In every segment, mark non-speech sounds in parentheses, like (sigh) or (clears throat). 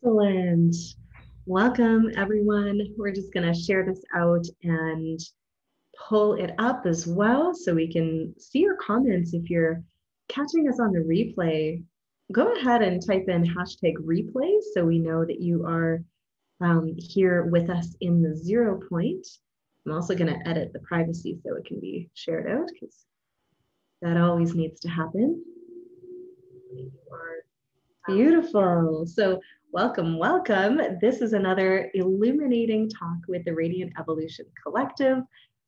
Excellent. Welcome, everyone. We're just going to share this out and pull it up as well so we can see your comments. If you're catching us on the replay, go ahead and type in hashtag replay so we know that you are um, here with us in the zero point. I'm also going to edit the privacy so it can be shared out because that always needs to happen. Beautiful. So Welcome, welcome. This is another illuminating talk with the Radiant Evolution Collective.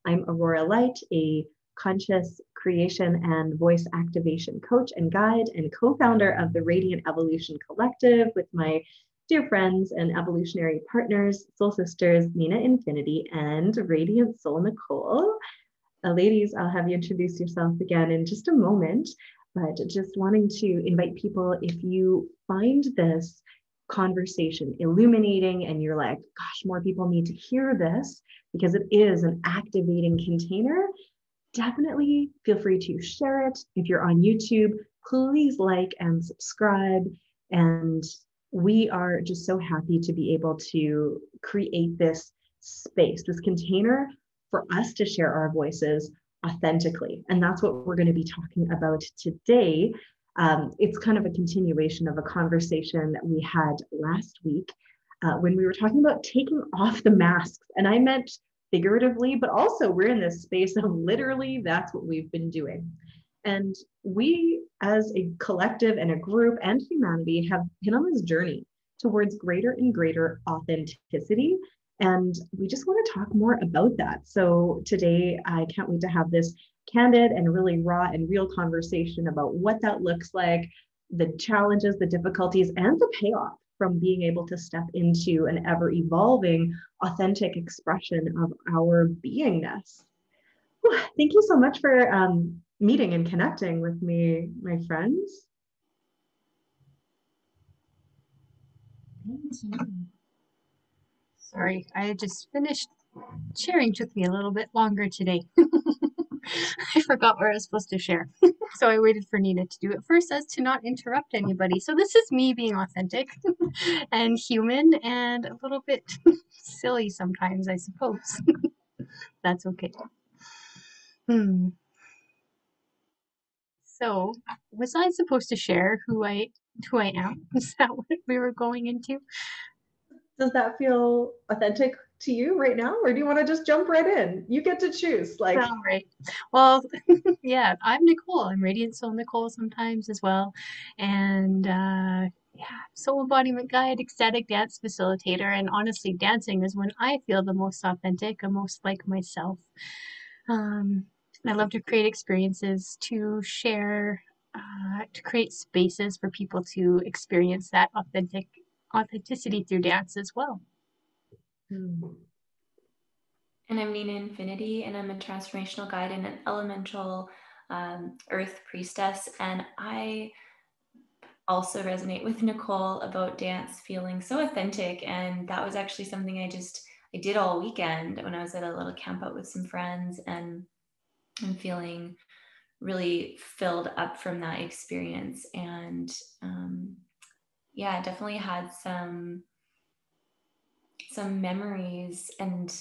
I'm Aurora Light, a conscious creation and voice activation coach and guide, and co founder of the Radiant Evolution Collective with my dear friends and evolutionary partners, soul sisters Nina Infinity and Radiant Soul Nicole. Uh, ladies, I'll have you introduce yourself again in just a moment, but just wanting to invite people if you find this conversation illuminating and you're like, gosh, more people need to hear this because it is an activating container, definitely feel free to share it. If you're on YouTube, please like and subscribe. And we are just so happy to be able to create this space, this container for us to share our voices authentically. And that's what we're going to be talking about today um, it's kind of a continuation of a conversation that we had last week uh, when we were talking about taking off the masks. And I meant figuratively, but also we're in this space of literally that's what we've been doing. And we, as a collective and a group and humanity, have been on this journey towards greater and greater authenticity. And we just want to talk more about that. So today, I can't wait to have this candid and really raw and real conversation about what that looks like, the challenges, the difficulties, and the payoff from being able to step into an ever evolving, authentic expression of our beingness. Thank you so much for um, meeting and connecting with me, my friends. Thank you. Sorry, I just finished sharing took me a little bit longer today. (laughs) (laughs) I forgot where I was supposed to share. (laughs) so I waited for Nina to do it first as to not interrupt anybody. So this is me being authentic (laughs) and human and a little bit silly sometimes, I suppose. That's okay. Hmm. So, was I supposed to share who I who I am? Is that what we were going into? Does that feel authentic to you right now or do you want to just jump right in? You get to choose like all right. Well (laughs) yeah i'm nicole. I'm radiant soul nicole sometimes as well. And uh yeah soul embodiment guide ecstatic dance facilitator and honestly dancing is when i feel the most authentic and most like myself. Um i love to create experiences to share uh, to create spaces for people to experience that authentic authenticity through dance as well and I'm Nina Infinity, and I'm a transformational guide and an elemental um, earth priestess. And I also resonate with Nicole about dance feeling so authentic. And that was actually something I just I did all weekend when I was at a little camp out with some friends, and I'm feeling really filled up from that experience. And um, yeah, definitely had some some memories and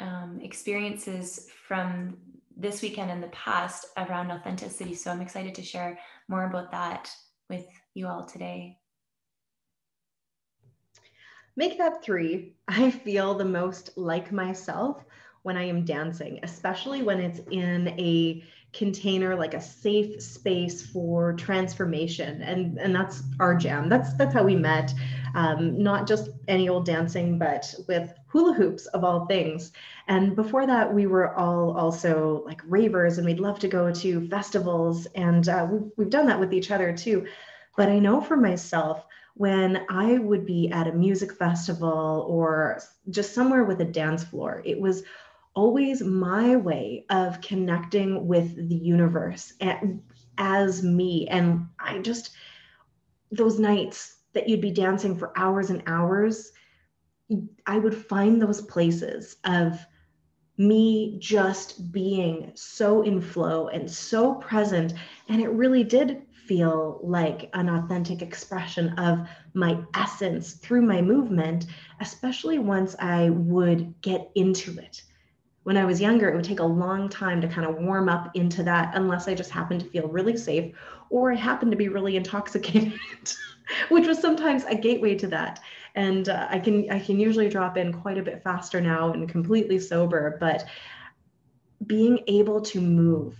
um, experiences from this weekend and the past around authenticity. So I'm excited to share more about that with you all today. Make that three. I feel the most like myself when I am dancing, especially when it's in a container like a safe space for transformation. And and that's our jam. That's that's how we met um, not just any old dancing but with hula hoops of all things. And before that we were all also like ravers and we'd love to go to festivals. And uh, we've, we've done that with each other too. But i know for myself when I would be at a music festival or just somewhere with a dance floor, it was always my way of connecting with the universe and, as me. And I just, those nights that you'd be dancing for hours and hours, I would find those places of me just being so in flow and so present. And it really did feel like an authentic expression of my essence through my movement, especially once I would get into it. When I was younger, it would take a long time to kind of warm up into that unless I just happened to feel really safe or I happened to be really (laughs) intoxicated, which was sometimes a gateway to that. And uh, I can I can usually drop in quite a bit faster now and completely sober, but being able to move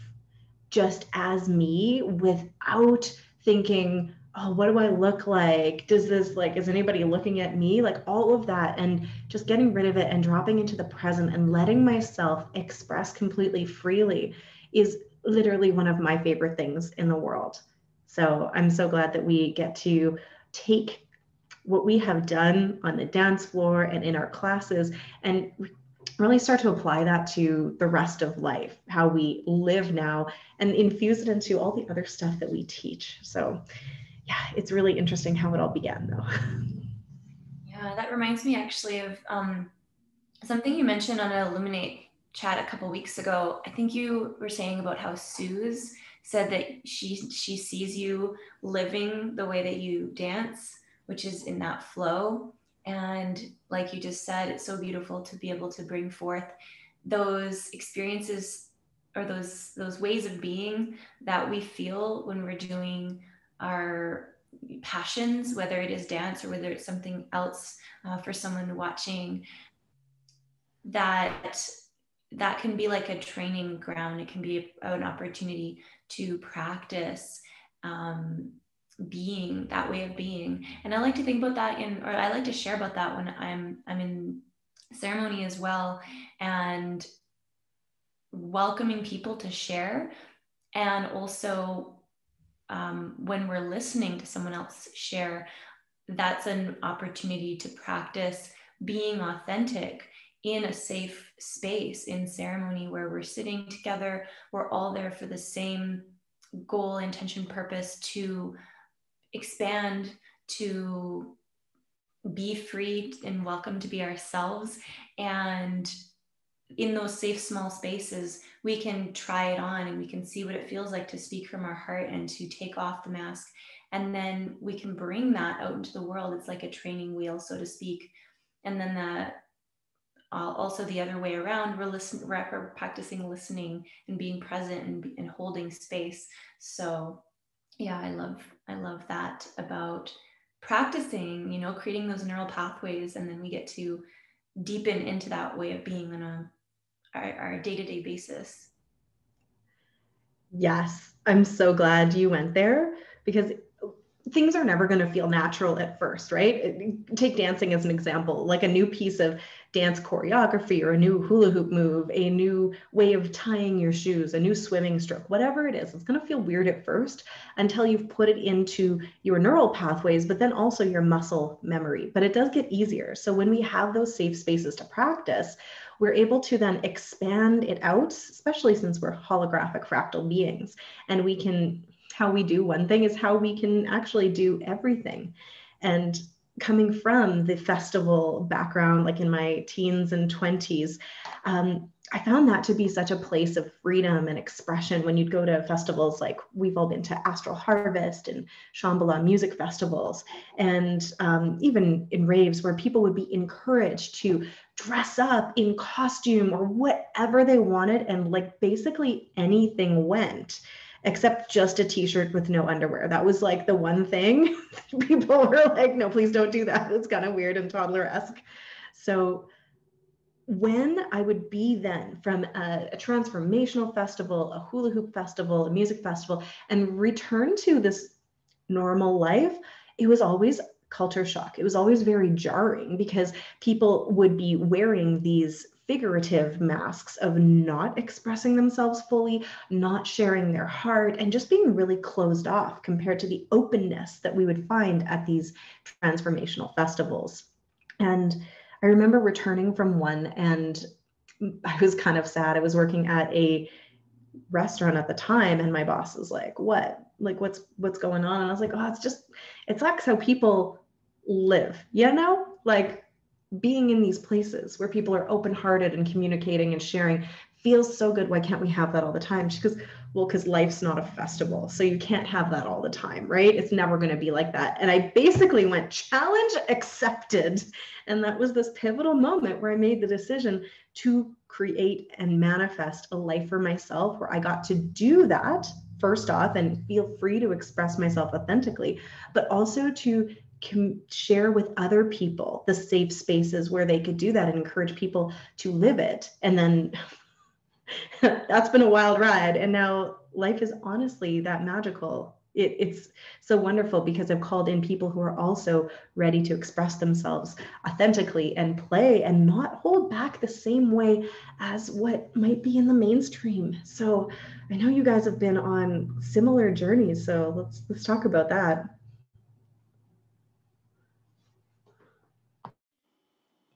just as me without thinking, oh, what do I look like? Does this like, is anybody looking at me? Like all of that, and just getting rid of it and dropping into the present and letting myself express completely freely is literally one of my favorite things in the world. So I'm so glad that we get to take what we have done on the dance floor and in our classes and really start to apply that to the rest of life, how we live now, and infuse it into all the other stuff that we teach. So, yeah, it's really interesting how it all began, though. Yeah, that reminds me actually of um, something you mentioned on an Illuminate chat a couple weeks ago. I think you were saying about how Suze said that she she sees you living the way that you dance, which is in that flow. And like you just said, it's so beautiful to be able to bring forth those experiences or those those ways of being that we feel when we're doing our passions, whether it is dance or whether it's something else uh, for someone watching. That that can be like a training ground. It can be an opportunity to practice um, being that way of being and i like to think about that in or i like to share about that when i'm i'm in ceremony as well and welcoming people to share and also um, when we're listening to someone else share that's an opportunity to practice being authentic in a safe space in ceremony where we're sitting together we're all there for the same goal intention purpose to expand to be free and welcome to be ourselves. And in those safe small spaces we can try it on and we can see what it feels like to speak from our heart and to take off the mask. And then we can bring that out into the world. It's like a training wheel so to speak. And then the uh, also the other way around we're listening we're practicing listening and being present and, and holding space. So yeah i love i love that about practicing you know creating those neural pathways. And then we get to deepen into that way of being on a our, our day-to-day basis. Yes. I'm so glad you went there because things are never going to feel natural at first, right? Take dancing as an example, like a new piece of dance choreography or a new hula hoop move, a new way of tying your shoes, a new swimming stroke, whatever it is, it's going to feel weird at first until you've put it into your neural pathways, but then also your muscle memory. But it does get easier. So when we have those safe spaces to practice, we're able to then expand it out, especially since we're holographic fractal beings, and we can how we do one thing is how we can actually do everything. And coming from the festival background, like in my teens and 20s, um, I found that to be such a place of freedom and expression when you'd go to festivals like we've all been to Astral Harvest and Shambhala music festivals, and um, even in raves where people would be encouraged to dress up in costume or whatever they wanted, and like basically anything went except just a t-shirt with no underwear. That was like the one thing (laughs) people were like, no, please don't do that. It's kind of weird and toddler-esque. So when I would be then from a, a, transformational festival, a hula hoop festival, a music festival, and return to this normal life, it was always culture shock. It was always very jarring because people would be wearing these figurative masks of not expressing themselves fully, not sharing their heart, and just being really closed off compared to the openness that we would find at these transformational festivals. And I remember returning from one and I was kind of sad. I was working at a restaurant at the time and my boss was like, "What? Like what's what's going on?" And I was like, "Oh, it's just it's like how people live, you know? Like being in these places where people are open hearted and communicating and sharing feels so good. Why can't we have that all the time? She goes, Well, because life's not a festival. So you can't have that all the time, right? It's never going to be like that. And I basically went, Challenge accepted. And that was this pivotal moment where I made the decision to create and manifest a life for myself where I got to do that first off and feel free to express myself authentically, but also to can share with other people the safe spaces where they could do that and encourage people to live it. And then (laughs) that's been a wild ride. And now life is honestly that magical. It, it's so wonderful because I've called in people who are also ready to express themselves authentically and play and not hold back the same way as what might be in the mainstream. So I know you guys have been on similar journeys. So let's let's talk about that.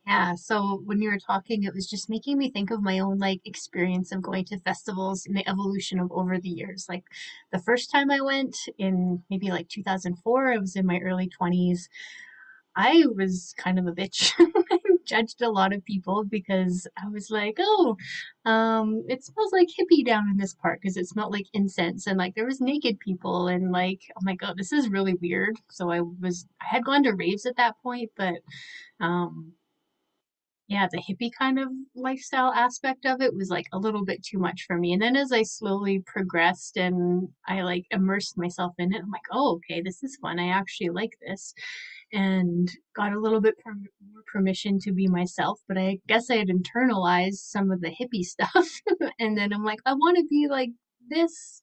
Yeah, so when you were talking, it was just making me think of my own like experience of going to festivals and the evolution of over the years. Like the first time I went in maybe like 2004, I was in my early 20s. I was kind of a bitch. (laughs) I judged a lot of people because I was like, oh, um, it smells like hippie down in this part because it smelled like incense and like there was naked people and like, oh my god, this is really weird. So I was I had gone to raves at that point, but um yeah, the hippie kind of lifestyle aspect of it was like a little bit too much for me. And then as I slowly progressed and I like immersed myself in it, I'm like, oh, okay, this is fun. I actually like this. And got a little bit more permission to be myself, but I guess I had internalized some of the hippie (laughs) stuff. and then I'm like, I want to be like this.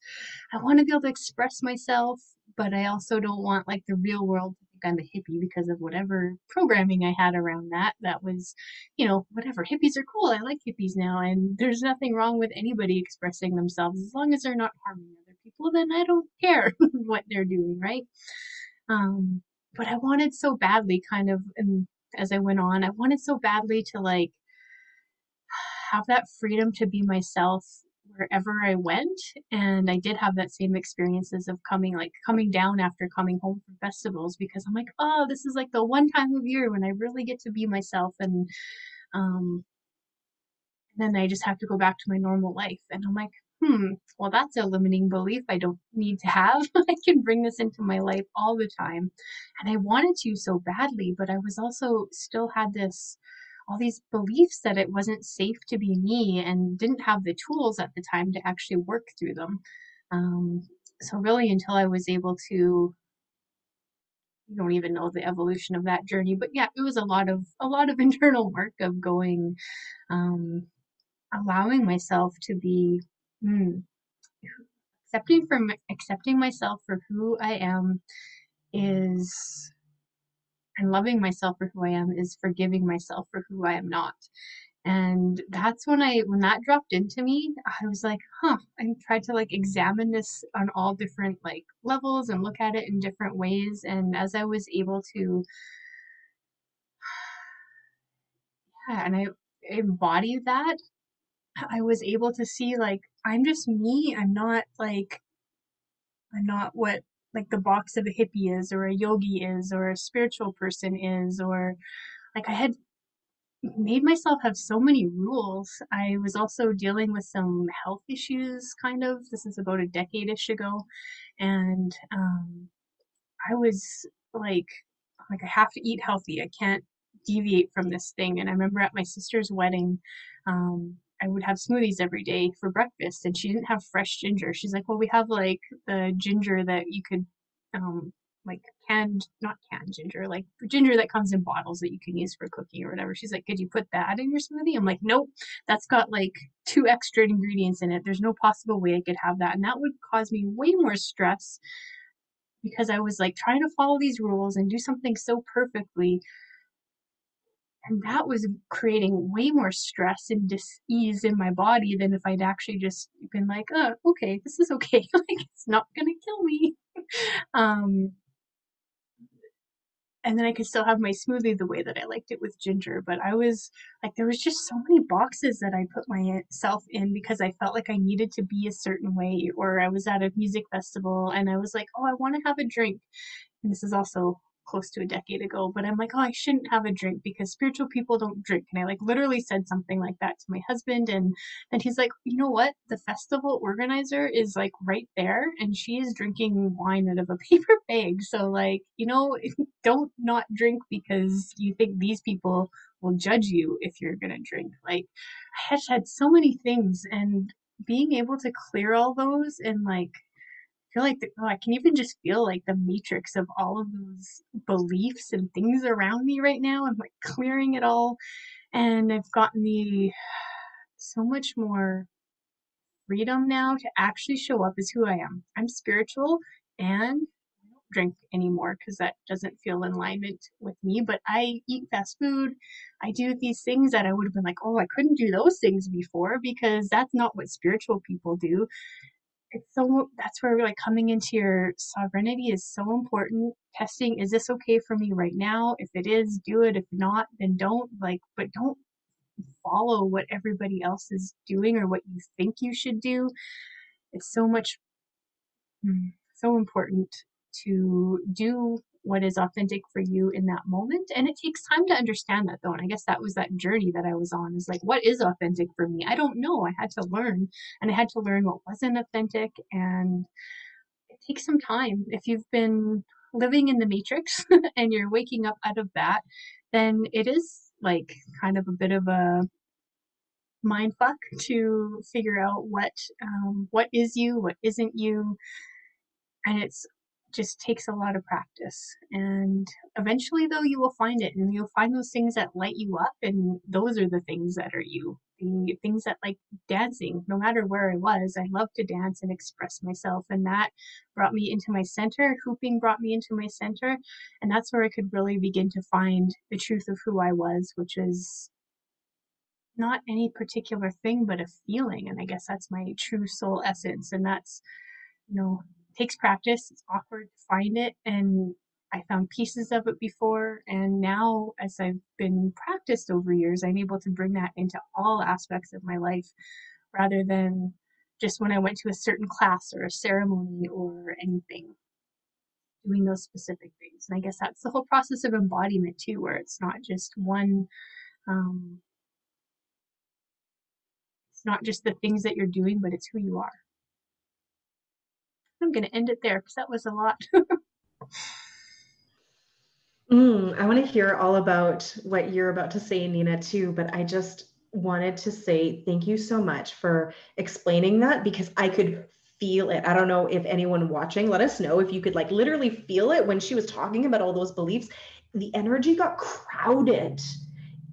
I want to be able to express myself, but I also don't want like the real world I'm a hippie because of whatever programming I had around that. That was, you know, whatever. Hippies are cool. I like hippies now. And there's nothing wrong with anybody expressing themselves as long as they're not harming other people. Then I don't care (laughs) what they're doing, right? Um, but I wanted so badly, kind of, and as I went on, I wanted so badly to like (sighs) have that freedom to be myself wherever I went. And I did have that same experiences of coming, like coming down after coming home from festivals because I'm like, oh, this is like the one time of year when I really get to be myself. And, um, then I just have to go back to my normal life. And I'm like, hmm, well, that's a limiting belief I don't need to have. (laughs) I can bring this into my life all the time. And I wanted to so badly, but I was also still had this all these beliefs that it wasn't safe to be me and didn't have the tools at the time to actually work through them. Um, so really until I was able to you don't even know the evolution of that journey but yeah it was a lot of a lot of (laughs) internal work of going um, allowing myself to be mm, accepting from accepting myself for who i am is and loving myself for who I am is forgiving myself for who I am not. And that's when I, when that dropped into me, I was like, huh, I tried to like examine this on all different like levels and look at it in different ways. And as I was able to, (sighs) yeah, and I embody that, I was able to see like, I'm just me. I'm not like, I'm not what like the box of a hippie is or a yogi is or a spiritual person is or like I had made myself have so many rules. I was also dealing with some health issues kind of. This is about a decade-ish ago and um I was like like I have to eat healthy. I can't deviate from this thing. And I remember at my sister's wedding, um, I would have smoothies every day for breakfast and she didn't have fresh ginger. She's like, well, we have like the ginger that you could, um, like canned, not canned ginger, like ginger that comes in bottles that you can use for cooking or whatever. She's like, could you put that in your smoothie? I'm like, nope, that's got like two extra ingredients in it. There's no possible way I could have that. And that would cause me way more stress because I was like trying to follow these rules and do something so perfectly and that was creating way more stress and dis-ease in my body than if I'd actually just been like, oh, okay, this is okay. (laughs) like, it's not going to kill me. (laughs) um, and then I could still have my smoothie the way that I liked it with ginger. But I was like, there was just so many boxes that I put myself in because I felt like I needed to be a certain way, or I was at a music festival and I was like, oh, I want to have a drink. And this is also close to a decade ago, but I'm like, oh, I shouldn't have a drink because spiritual people don't drink. And I like literally said something like that to my husband. And and he's like, you know what? The festival organizer is like right there and she is drinking wine out of a (laughs) paper bag. So like, you know, (laughs) don't not drink because you think these people will judge you if you're gonna drink. Like I had had so many things and being able to clear all those and like feel like the, oh, I can even just feel like the matrix of all of those beliefs and things around me right now. I'm like clearing it all, and I've gotten the so much more freedom now to actually show up as who I am. I'm spiritual and I don't drink anymore because that doesn't feel in alignment with me. But I eat fast food. I do these things that I would have been like, oh, I couldn't do those things before because that's not what spiritual people do it's so that's where like coming into your sovereignty is so important. Testing is this okay for me right now? If it is do it. If not then don't. Like but don't follow what everybody else is doing or what you think you should do. It's so much mm, so important to do what is authentic for you in that moment. And it takes time to understand that though. And I guess that was that journey that I was on is like, what is authentic for me? I don't know. I had to learn and I had to learn what wasn't authentic. And it takes some time. If you've been living in the matrix (laughs) and you're waking up out of that, then it is like kind of a bit of a mind fuck to figure out what um, what is you, what isn't you, and it's just takes a lot of practice. And eventually, though, you will find it and you'll find those things that light you up. And those are the things that are you. The things that like dancing, no matter where I was, I love to dance and express myself. And that brought me into my center. Hooping brought me into my center. And that's where I could really begin to find the truth of who I was, which is not any particular thing, but a feeling. And I guess that's my true soul essence. And that's, you know, takes practice. It's awkward to find it, and I found pieces of it before. And now, as I've been practiced over years, I'm able to bring that into all aspects of my life rather than just when I went to a certain class or a ceremony or anything, doing those specific things. And I guess that's the whole process of embodiment, too, where it's not just one. Um, it's not just the things that you're doing, but it's who you are. I'm going to end it there because that was a lot. (laughs) mm, I want to hear all about what you're about to say, Nina, too. But I just wanted to say thank you so much for explaining that because I could feel it. I don't know if anyone watching, let us know if you could like literally feel it when she was talking about all those beliefs. The energy got crowded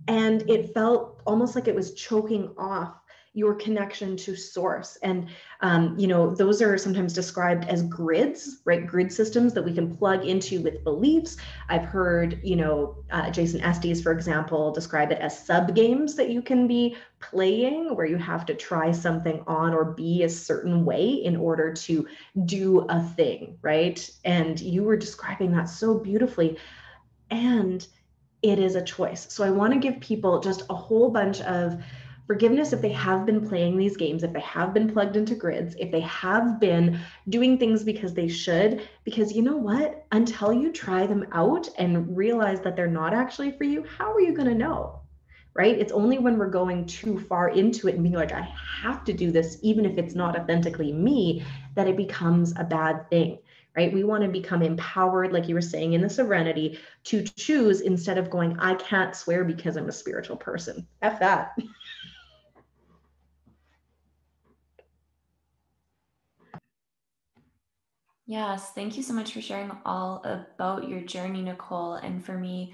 and it felt almost like it was choking off your connection to source. And, um, you know, those are sometimes described as grids, right? Grid systems that we can plug into with beliefs. I've heard, you know, uh, Jason Estes, for example, describe it as sub games that you can be playing where you have to try something on or be a certain way in order to do a thing, right? And you were describing that so beautifully. And it is a choice. So I want to give people just a whole bunch of forgiveness if they have been playing these games, if they have been plugged into grids, if they have been doing things because they should. Because you know what? Until you try them out and realize that they're not actually for you, how are you going to know? Right? It's only when we're going too far into it and being like, I have to do this, even if it's not authentically me, that it becomes a bad thing right? We want to become empowered, like you were saying, in the serenity to choose instead of going, I can't swear because I'm a spiritual person. F that. (laughs) Yes, thank you so much for sharing all about your journey, Nicole. And for me,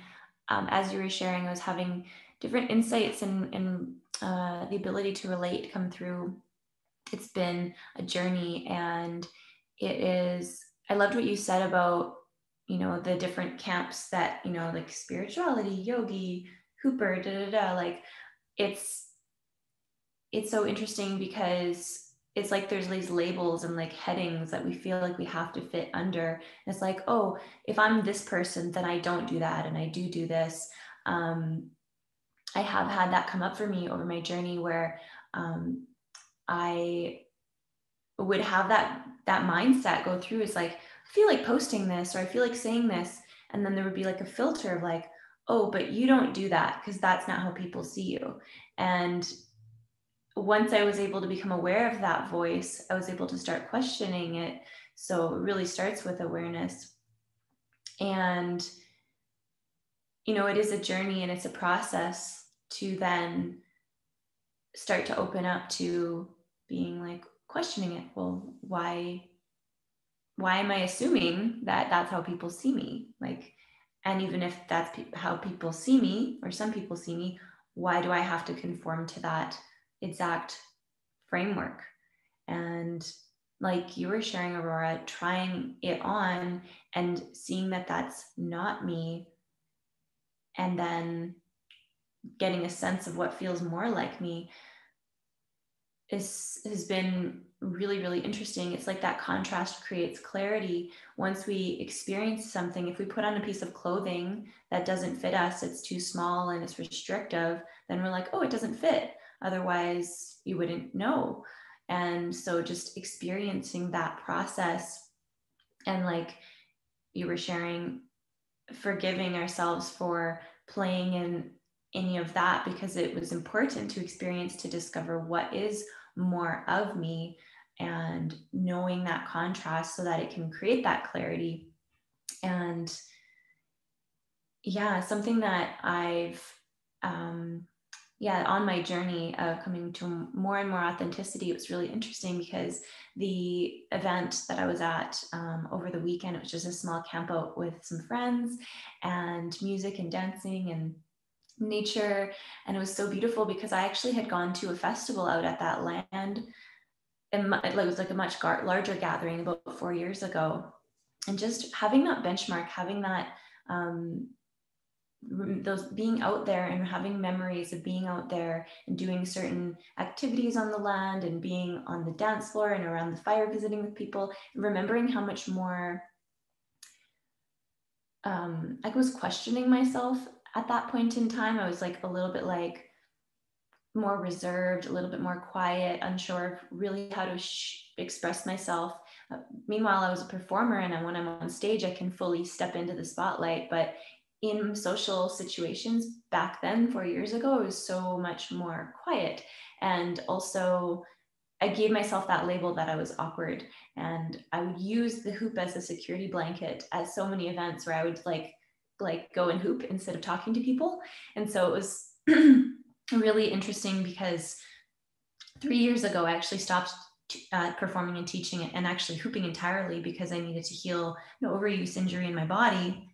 um, as you were sharing, I was having different insights and, and uh, the ability to relate come through. It's been a journey, and it is. I loved what you said about you know the different camps that you know like spirituality, yogi, Hooper, da da da. Like it's it's so interesting because it's like there's these labels and like headings that we feel like we have to fit under. And it's like, oh, if I'm this person, then I don't do that and I do do this. Um, I have had that come up for me over my journey where um, I would have that that mindset go through. It's like I feel like posting this or I feel like saying this, and then there would be like a filter of like oh but you don't do that because that's not how people see you and once i was able to become aware of that voice i was able to start questioning it. So it really starts with awareness. And you know it is a journey and it's a process to then start to open up to being like questioning it. Well why why am i assuming that that's how people see me? Like and even if that's pe- how people see me or some people see me why do i have to conform to that exact framework. And like you were sharing aurora trying it on and seeing that that's not me and then getting a sense of what feels more like me is has been really really interesting. It's like that contrast creates clarity. Once we experience something if we put on a piece of clothing that doesn't fit us it's too small and it's restrictive then we're like oh it doesn't fit otherwise you wouldn't know. And so just experiencing that process and like you were sharing forgiving ourselves for playing in any of that because it was important to experience to discover what is more of me and knowing that contrast so that it can create that clarity. And yeah something that i've um, yeah on my journey of coming to more and more authenticity it was really interesting because the event that i was at um, over the weekend it was just a small camp out with some friends and music and dancing and nature and it was so beautiful because i actually had gone to a festival out at that land and it was like a much larger gathering about four years ago and just having that benchmark having that um, those being out there and having memories of being out there and doing certain activities on the land and being on the dance floor and around the fire visiting with people remembering how much more um, I was questioning myself at that point in time, I was like a little bit like more reserved, a little bit more quiet, unsure of really how to sh- express myself. Uh, meanwhile, I was a performer, and when I'm on stage, I can fully step into the spotlight. But in social situations back then, four years ago, it was so much more quiet. And also, I gave myself that label that I was awkward. And I would use the hoop as a security blanket at so many events where I would like like go and hoop instead of talking to people. And so it was (clears throat) really interesting because three years ago, I actually stopped uh, performing and teaching and actually hooping entirely because I needed to heal an overuse injury in my body.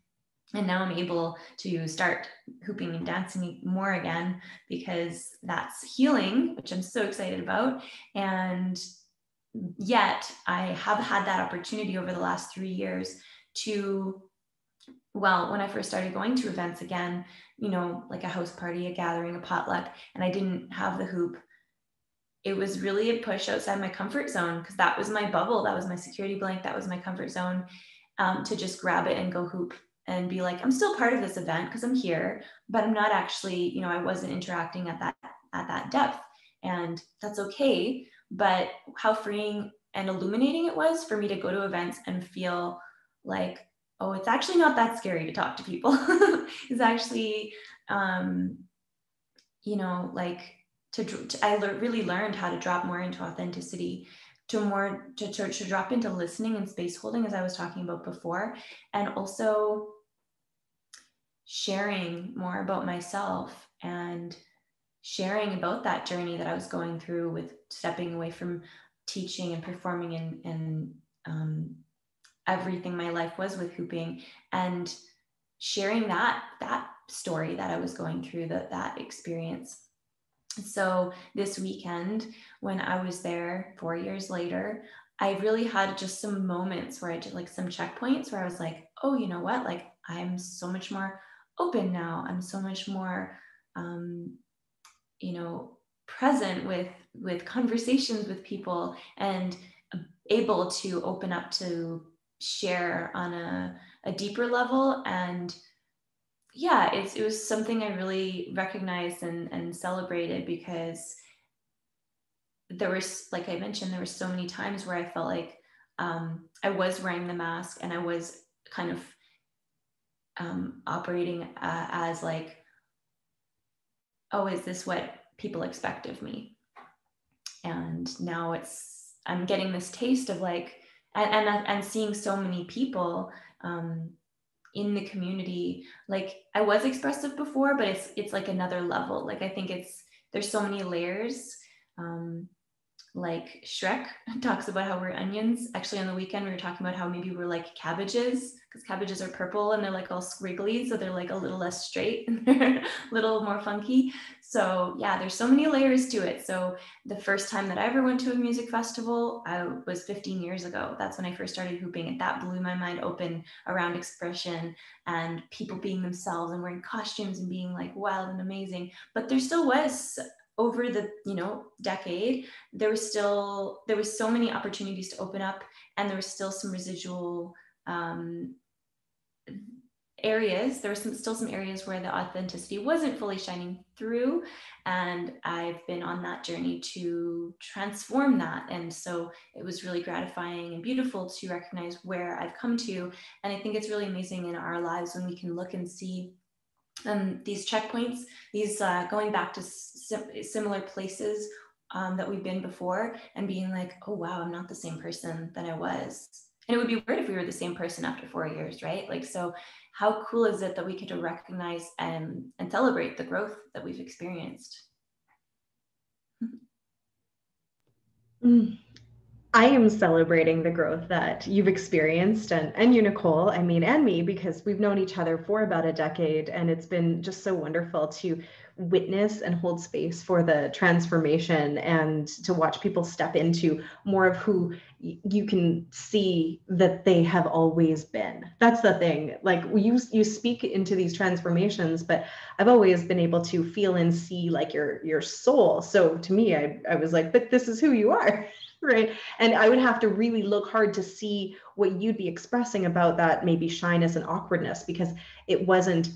And now I'm able to start hooping and dancing more again because that's healing, which I'm so excited about. And yet I have had that opportunity over the last three years to well, when I first started going to events again, you know, like a house party, a gathering, a potluck, and I didn't have the hoop, it was really a push outside my comfort zone because that was my bubble. That was my security blanket. That was my comfort zone um, to just grab it and go hoop and be like, I'm still part of this event because I'm here, but I'm not actually, you know, I wasn't interacting at that at that depth, and that's okay. But how freeing and illuminating it was for me to go to events and feel like oh, it's actually not that scary to talk to people. (laughs) it's actually, um, you know, like to, to I le- really learned how to drop more into authenticity, to more to, to, to drop into listening and space holding, as I was talking about before, and also sharing more about myself and sharing about that journey that I was going through with stepping away from teaching and performing and, and um, everything my life was with hooping and sharing that that story that I was going through that that experience. So this weekend when I was there 4 years later, I really had just some moments where I did like some checkpoints where I was like, "Oh, you know what? Like I'm so much more open now. I'm so much more um you know, present with with conversations with people and able to open up to share on a, a deeper level and yeah it's, it was something i really recognized and, and celebrated because there was like i mentioned there were so many times where i felt like um, i was wearing the mask and i was kind of um, operating uh, as like, oh, is this what people expect of me? And now it's, I'm getting this taste of like, and, and, and seeing so many people um, in the community. Like I was expressive before, but it's, it's like another level. Like I think it's, there's so many layers. Um, like Shrek (laughs) talks about how we're onions. Actually, on the weekend, we were talking about how maybe we're like cabbages because cabbages are purple and they're like all squiggly. So they're like a little less straight (laughs) and they're a little more funky. So, yeah, there's so many layers to it. So, the first time that I ever went to a music festival, I was 15 years ago. That's when I first started hooping. And that blew my mind open around expression and people being themselves and wearing costumes and being like wild and amazing. But there still was over the you know decade there was still there was so many opportunities to open up and there was still some residual um, areas. There were some, still some areas where the authenticity wasn't fully shining through and i've been on that journey to transform that. And so it was really gratifying and beautiful to recognize where i've come to. And i think it's really amazing in our lives when we can look and see um, these checkpoints, these uh, going back to sim- similar places um, that we've been before and being like, oh, wow, I'm not the same person that I was. And it would be weird if we were the same person after four years, right? Like, so how cool is it that we get to recognize and, and celebrate the growth that we've experienced? Mm. I am celebrating the growth that you've experienced and, and you, Nicole, I mean, and me, because we've known each other for about a decade. And it's been just so wonderful to witness and hold space for the transformation and to watch people step into more of who y- you can see that they have always been. That's the thing. Like you, you speak into these transformations, but I've always been able to feel and see like your, your soul. So to me, I, I was like, but this is who you are. (laughs) right and i would have to really look hard to see what you'd be expressing about that maybe shyness and awkwardness because it wasn't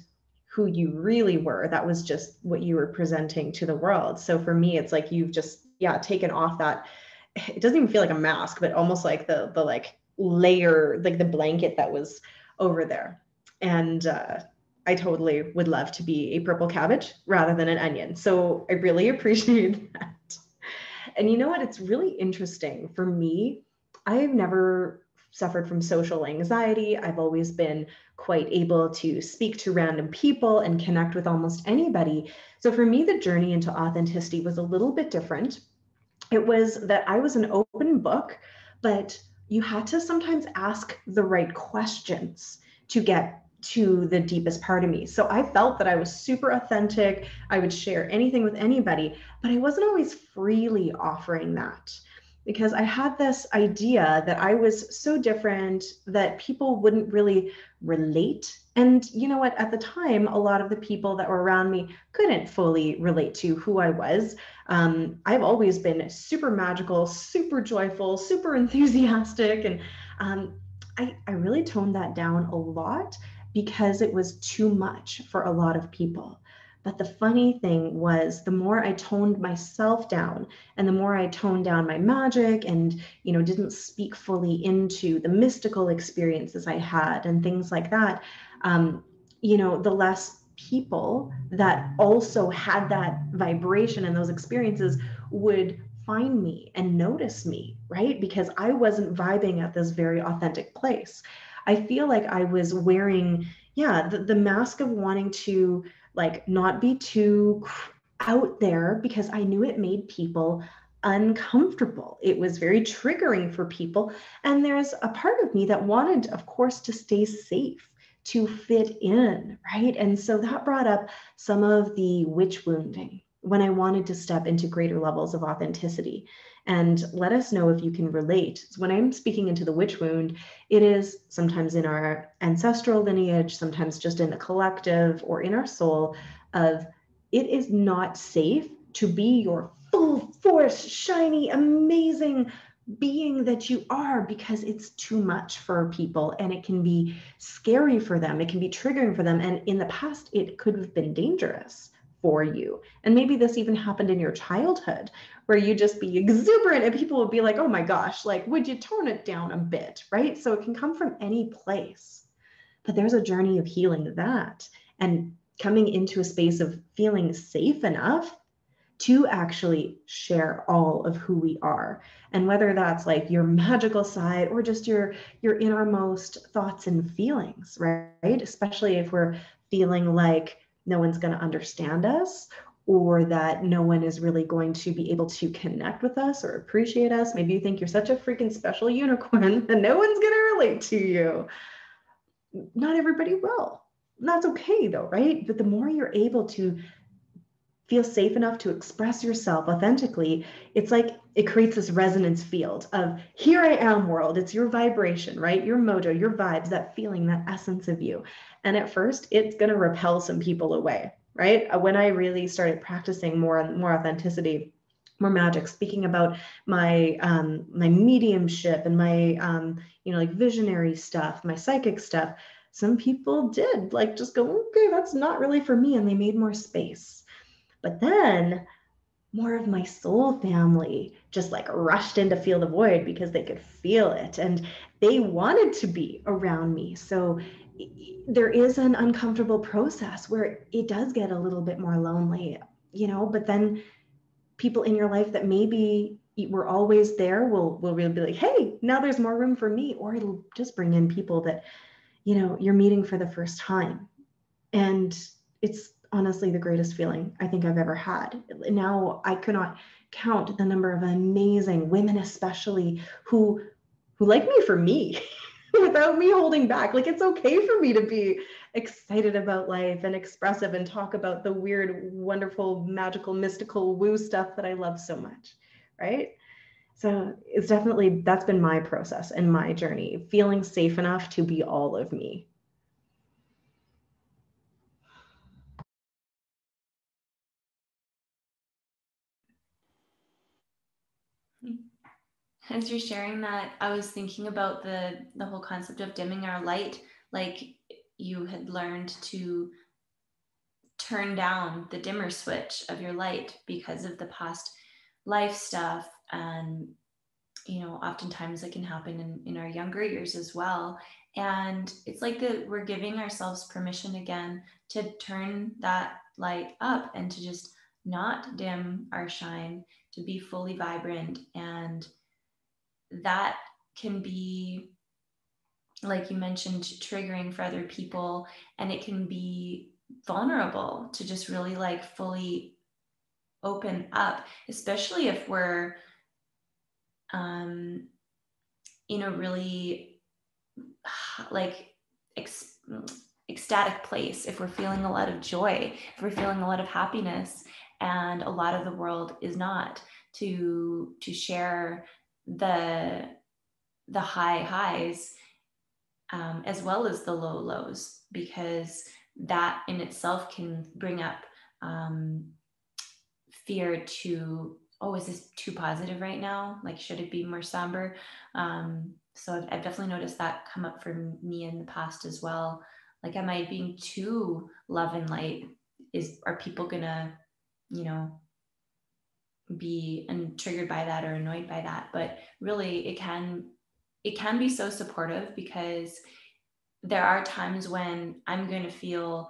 who you really were that was just what you were presenting to the world so for me it's like you've just yeah taken off that it doesn't even feel like a mask but almost like the the like layer like the blanket that was over there and uh I totally would love to be a purple cabbage rather than an onion. So I really (laughs) appreciate that. And you know what? It's really interesting for me. I've never suffered from social anxiety. I've always been quite able to speak to random people and connect with almost anybody. So for me, the journey into authenticity was a little bit different. It was that I was an open book, but you had to sometimes ask the right questions to get to the deepest part of me. So I felt that I was super authentic. I would share anything with anybody, but I wasn't always freely offering that because I had this idea that I was so different that people wouldn't really relate. And you know what? At the time, a lot of the people that were around me couldn't fully relate to who I was. Um, I've always been super magical, super joyful, super (laughs) enthusiastic. And um, I, I really toned that down a lot because it was too much for a lot of people. But the funny thing was the more I toned myself down and the more I toned down my magic and, you know, didn't speak fully into the mystical experiences I had and things like that, um, you know, the less people that also had that vibration and those experiences would find me and notice me, right? Because I wasn't vibing at this very authentic place. I feel like I was wearing, yeah, the, the mask of wanting to like not be too out there because I knew it made people uncomfortable. It was very triggering for people. And there's a part of me that wanted, of course, to stay safe, to fit in, right? And so that brought up some of the witch wounding when I wanted to step into greater levels of authenticity and let us know if you can relate. So when I'm speaking into the witch wound, it is sometimes in our ancestral lineage, sometimes just in the collective or in our soul of it is not safe to be your full force, shiny, amazing being that you are because it's too much for people and it can be scary for them. It can be triggering for them. And in the past, it could have been dangerous for you. And maybe this even happened in your childhood where you just be exuberant and people would be like, oh my gosh, like, would you tone it down a bit? Right. So it can come from any place. but there's a journey of healing that and coming into a space of feeling safe enough to actually share all of who we are and whether that's like your magical side or just your your innermost thoughts and feelings right especially if we're feeling like no one's going to understand us or that no one is really going to be able to connect with us or appreciate us. Maybe you think you're such a freaking special unicorn (laughs) and no one's going to relate to you. Not everybody will. That's okay though right? But the more you're able to feel safe enough to express yourself authentically, it's like it creates this resonance field of here I am world. It's your vibration, right? Your mojo, your vibes, that feeling, that essence of you. And at first, it's going to repel some people away, right? Uh, when I really started practicing more and more authenticity, more magic, speaking about my um, my mediumship and my um, you know like visionary stuff, my psychic stuff, some people did like just go, okay, that's not really for me, and they made more space but then more of my soul family just like rushed in to feel the void because they could feel it and they wanted to be around me. So there is an uncomfortable process where it does get a little bit more lonely, you know, but then people in your life that maybe were always there will will really be like, hey, now there's more room for me. Or it'll just bring in people that, you know, you're meeting for the first time. And it's honestly the greatest feeling I think I've ever had. Now I could not count the number of amazing women, especially who who like me for me (laughs) without me holding back. Like it's okay for me to be excited about life and expressive and talk about the weird, wonderful, magical, mystical woo stuff that I love so much. Right. So it's definitely that's been my process and my journey, feeling safe enough to be all of me. As you're sharing that, I was thinking about the the whole concept of dimming our light. Like you had learned to turn down the dimmer switch of your light because of the past life stuff and you know oftentimes it can happen in, in our younger years as well and it's like that we're giving ourselves permission again to turn that light up and to just not dim our shine to be fully vibrant and that can be like you mentioned triggering for other people and it can be vulnerable to just really like fully open up especially if we're um in a really like ex- ecstatic place if we're feeling a lot of joy if we're feeling a lot of happiness and a lot of the world is not to to share the the high highs um, as well as the low lows because that in itself can bring up um, fear to oh is this too positive right now? Like should it be more somber? Um, so I've, I've definitely noticed that come up for me in the past as well. Like am i being too love and light? Is are people gonna you know be and triggered by that or annoyed by that but really it can it can be so supportive because there are times when i'm going to feel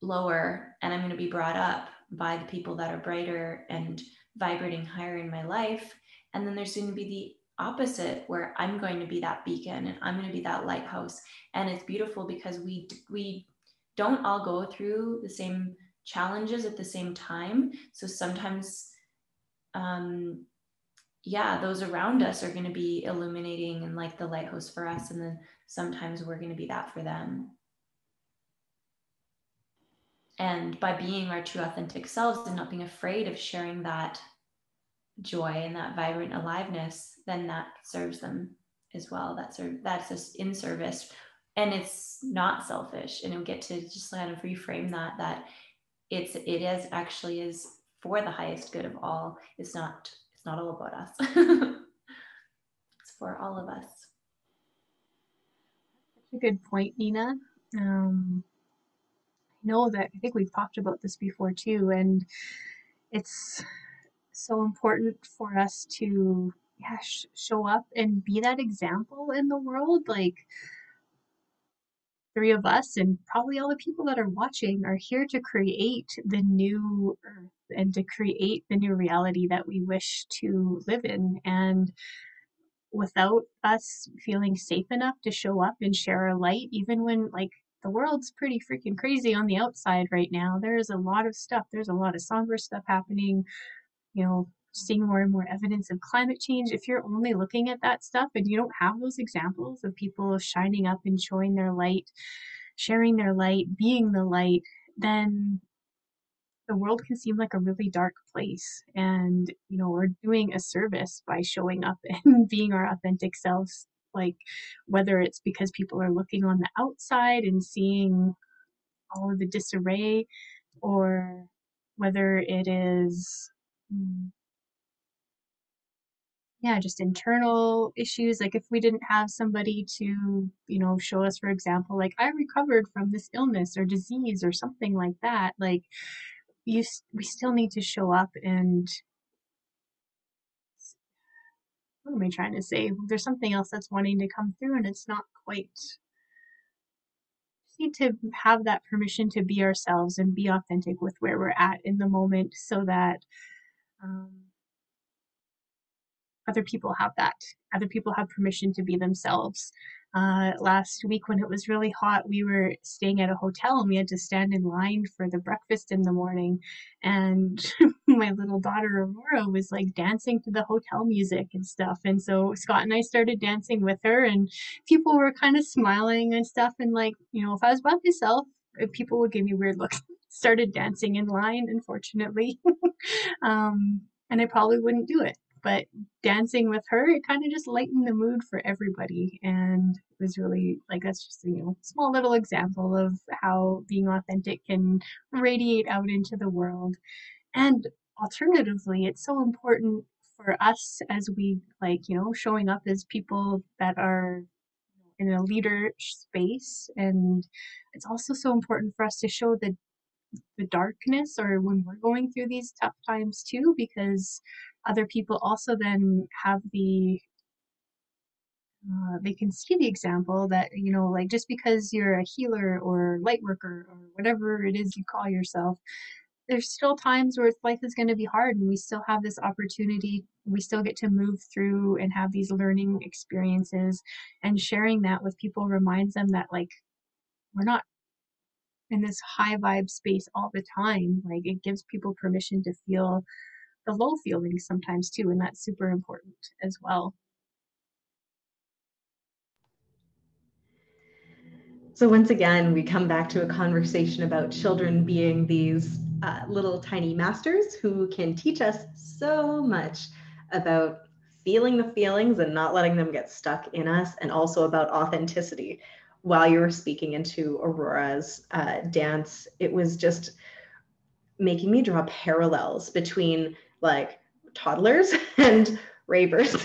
lower and i'm going to be brought up by the people that are brighter and vibrating higher in my life. And then there's going to be the opposite where i'm going to be that beacon and i'm going to be that lighthouse. And it's beautiful because we we don't all go through the same challenges at the same time. So sometimes um, yeah, those around us are going to be illuminating and like the lighthouse for us. And then sometimes we're going to be that for them. And by being our true authentic selves and not being afraid of sharing that joy and that vibrant aliveness, then that serves them as well. That That's that's just in service, and it's not selfish. And we get to just kind of reframe that that it's it is actually is for the highest good of all. It's not it's not all about us. (laughs) it's for all of us. That's a good point, Nina. Um, I know that I think we've talked about this before too, and it's so important for us to yeah sh- show up and be that example in the world like three of us and probably all the people that are watching are here to create the new earth and to create the new reality that we wish to live in. And without us feeling safe enough to show up and share our light even when like the world's pretty freaking crazy on the outside right now there's a lot of stuff there's a lot of somber stuff happening you know seeing more and more evidence of climate change, if you're only looking at that stuff and you don't have those examples of people shining up and showing their light, sharing their light, being the light, then the world can seem like a really dark place. And, you know, we're doing a service by showing up (laughs) and being our authentic selves. Like, whether it's because people are looking on the outside and seeing all of the disarray, or whether it is hmm, yeah, just internal issues. Like if we didn't have somebody to, you know, show us, for example, like I recovered from this illness or disease or something like that, like you, we still need to show up and what am I trying to say? There's something else that's wanting to come through and it's not quite need to have that permission to be ourselves and be authentic with where we're at in the moment so that um, other people have that. Other people have permission to be themselves. Uh, last week, when it was really hot, we were staying at a hotel and we had to stand in line for the breakfast in the morning. And (laughs) my little daughter Aurora was like dancing to the hotel music and stuff. And so Scott and I started dancing with her, and people were kind of smiling and stuff. And like, you know, if I was by myself, people would give me weird looks. (laughs) started dancing in line, unfortunately. (laughs) um, and I probably wouldn't do it but dancing with her it kind of just lightened the mood for everybody and it was really like that's just you know small little example of how being authentic can radiate out into the world. And alternatively it's so important for us as we like you know showing up as people that are in a leader space and it's also so important for us to show the the darkness or when we're going through these tough times too because other people also then have the uh, they can see the example that you know like just because you're a healer or light worker or whatever it is you call yourself there's still times where life is going to be hard and we still have this opportunity. We still get to move through and have these learning experiences and sharing that with people reminds them that like we're not in this high vibe space all the time. Like it gives people permission to feel the low feelings sometimes too, and that's super important as well. So, once again, we come back to a conversation about children being these uh, little tiny masters who can teach us so much about feeling the feelings and not letting them get stuck in us, and also about authenticity. While you were speaking into Aurora's uh, dance, it was just making me draw parallels between like toddlers (laughs) and ravers.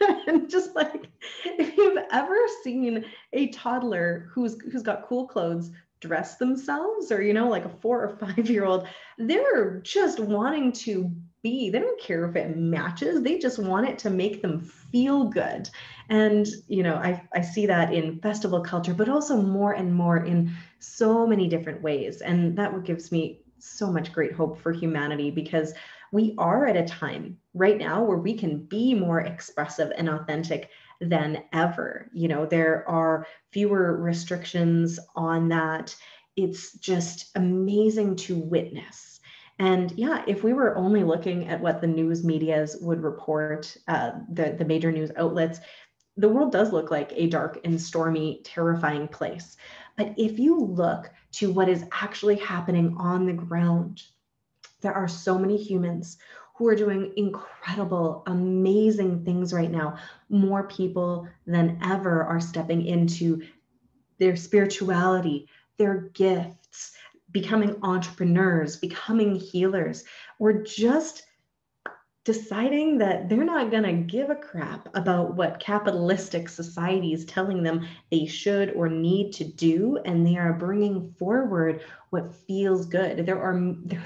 (laughs) and just like if you've ever seen a toddler who's who's got cool clothes dress themselves or you know like a four or (laughs) five year old they're just wanting to be they don't care if it matches they just want it to make them feel good and you know i, I see that in festival culture but also more and more in so many different ways and that what gives me so much great hope for humanity because we are at a time right now where we can be more expressive and authentic than ever. You know, there are fewer restrictions on that. It's just amazing to witness. And yeah, if we were only looking at what the news medias would report, uh, the, the major news outlets, the world does look like a dark and stormy, terrifying place. But if you look to what is actually happening on the ground, there are so many humans who are doing incredible, amazing things right now. More people than ever are stepping into their spirituality, their gifts, becoming entrepreneurs, becoming healers, or just deciding that they're not going to give a crap about what capitalistic society is telling them they should or need to do and they are bringing forward what feels good there are there,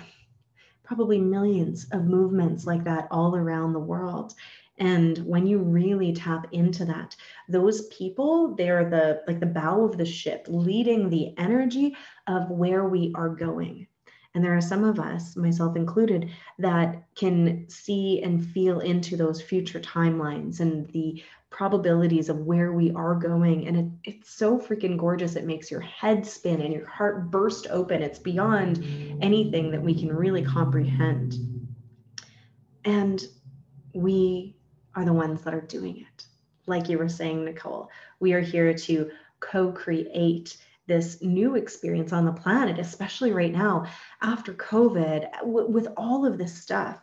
probably millions of movements like that all around the world. And when you really tap into that, those people, they're the like the bow of the ship, leading the energy of where we are going. And there are some of us, myself included, that can see and feel into those future timelines and the probabilities of where we are going. And it, it's so freaking gorgeous. It makes your head spin and your heart burst open. It's beyond anything that we can really comprehend. And we are the ones that are doing it. Like you were saying, Nicole, we are here to co create this new experience on the planet, especially right now after COVID, w- with all of this stuff.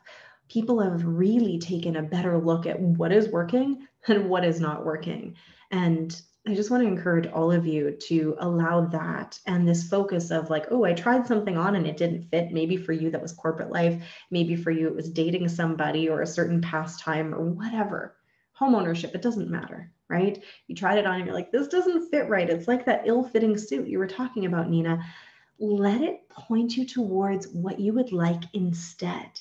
People have really taken a better look at what is working and what is not working. And I just want to encourage all of you to allow that and this focus of like, oh, I tried something on and it didn't fit. Maybe for you that was corporate life. Maybe for you it was dating somebody or a certain pastime or whatever. Home ownership, it doesn't matter, right? You tried it on and you're like, this doesn't fit right. It's like that ill fitting suit you were talking about, Nina. Let it point you towards what you would like instead,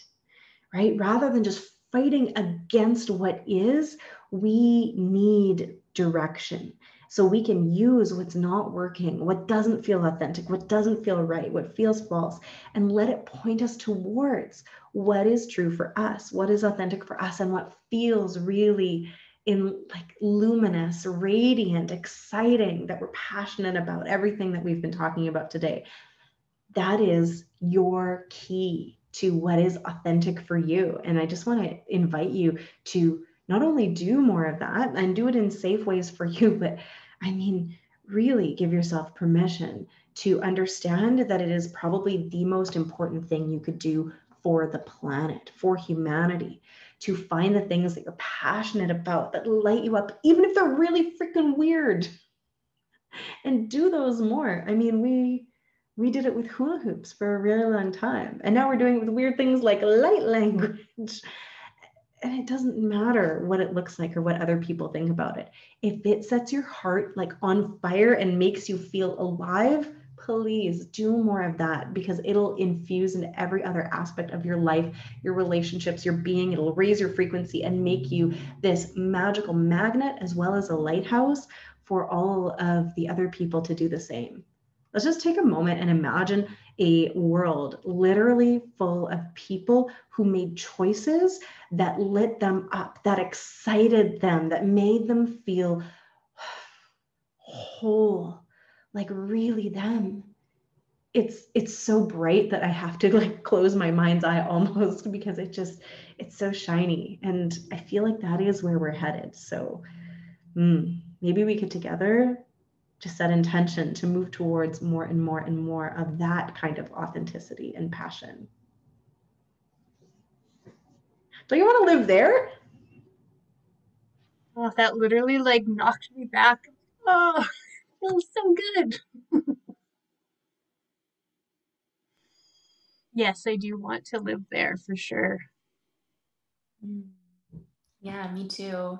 right? Rather than just fighting against what is, we need direction so we can use what's not working, what doesn't feel authentic, what doesn't feel right, what feels false, and let it point us towards what is true for us, what is authentic for us, and what feels really in like luminous, radiant, exciting that we're passionate about everything that we've been talking about today. That is your key to what is authentic for you. And I just want to invite you to not only do more of that and do it in safe ways for you, (laughs) but I mean, really give yourself permission to understand that it is probably the most important thing you could do for the planet, for humanity, to find the things that you're passionate about that light you up, even if they're really freaking weird. (laughs) And do those more. I mean, we we did it with hula hoops for a really long time. And now we're doing it with weird things like light (laughs) language and it doesn't matter what it looks like or what other people think about it. If it sets your heart like on fire and makes you feel alive, please do more of that because it'll infuse into every other aspect of your life, your relationships, your being. It'll raise your frequency and make you this magical magnet as well as a lighthouse for all of the other people to do the same. Let's just take a moment and imagine a world literally full of people who made choices that lit them up, that excited them, that made them feel whole, like really them. It's it's so bright that I have to like close my mind's eye (laughs) almost because it just it's so shiny and I feel like that is where we're headed. So mm, maybe we could together to set intention to move towards more and more and more of that kind of authenticity and passion. Don't you want to live there? Oh, that literally like knocked me back. Oh, (laughs) feels so good. (laughs) yes, I do want to live there for sure. Yeah, me too.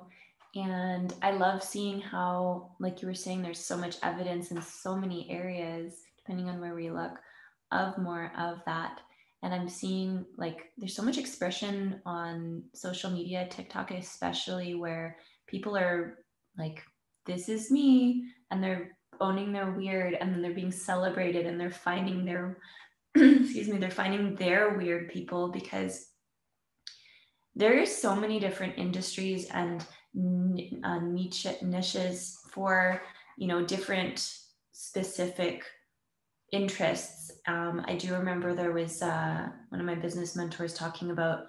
And I love seeing how, like you were saying, there's so much evidence in so many areas, depending on where we look, of more of that. And I'm seeing like there's so much expression on social media, TikTok especially, where people are like, this is me, and they're owning their weird, and then they're being celebrated, and they're finding their, (clears throat) excuse me, they're finding their weird people because there is so many different industries and uh, niche, niches for you know different specific interests. Um, I do remember there was uh, one of my business mentors talking about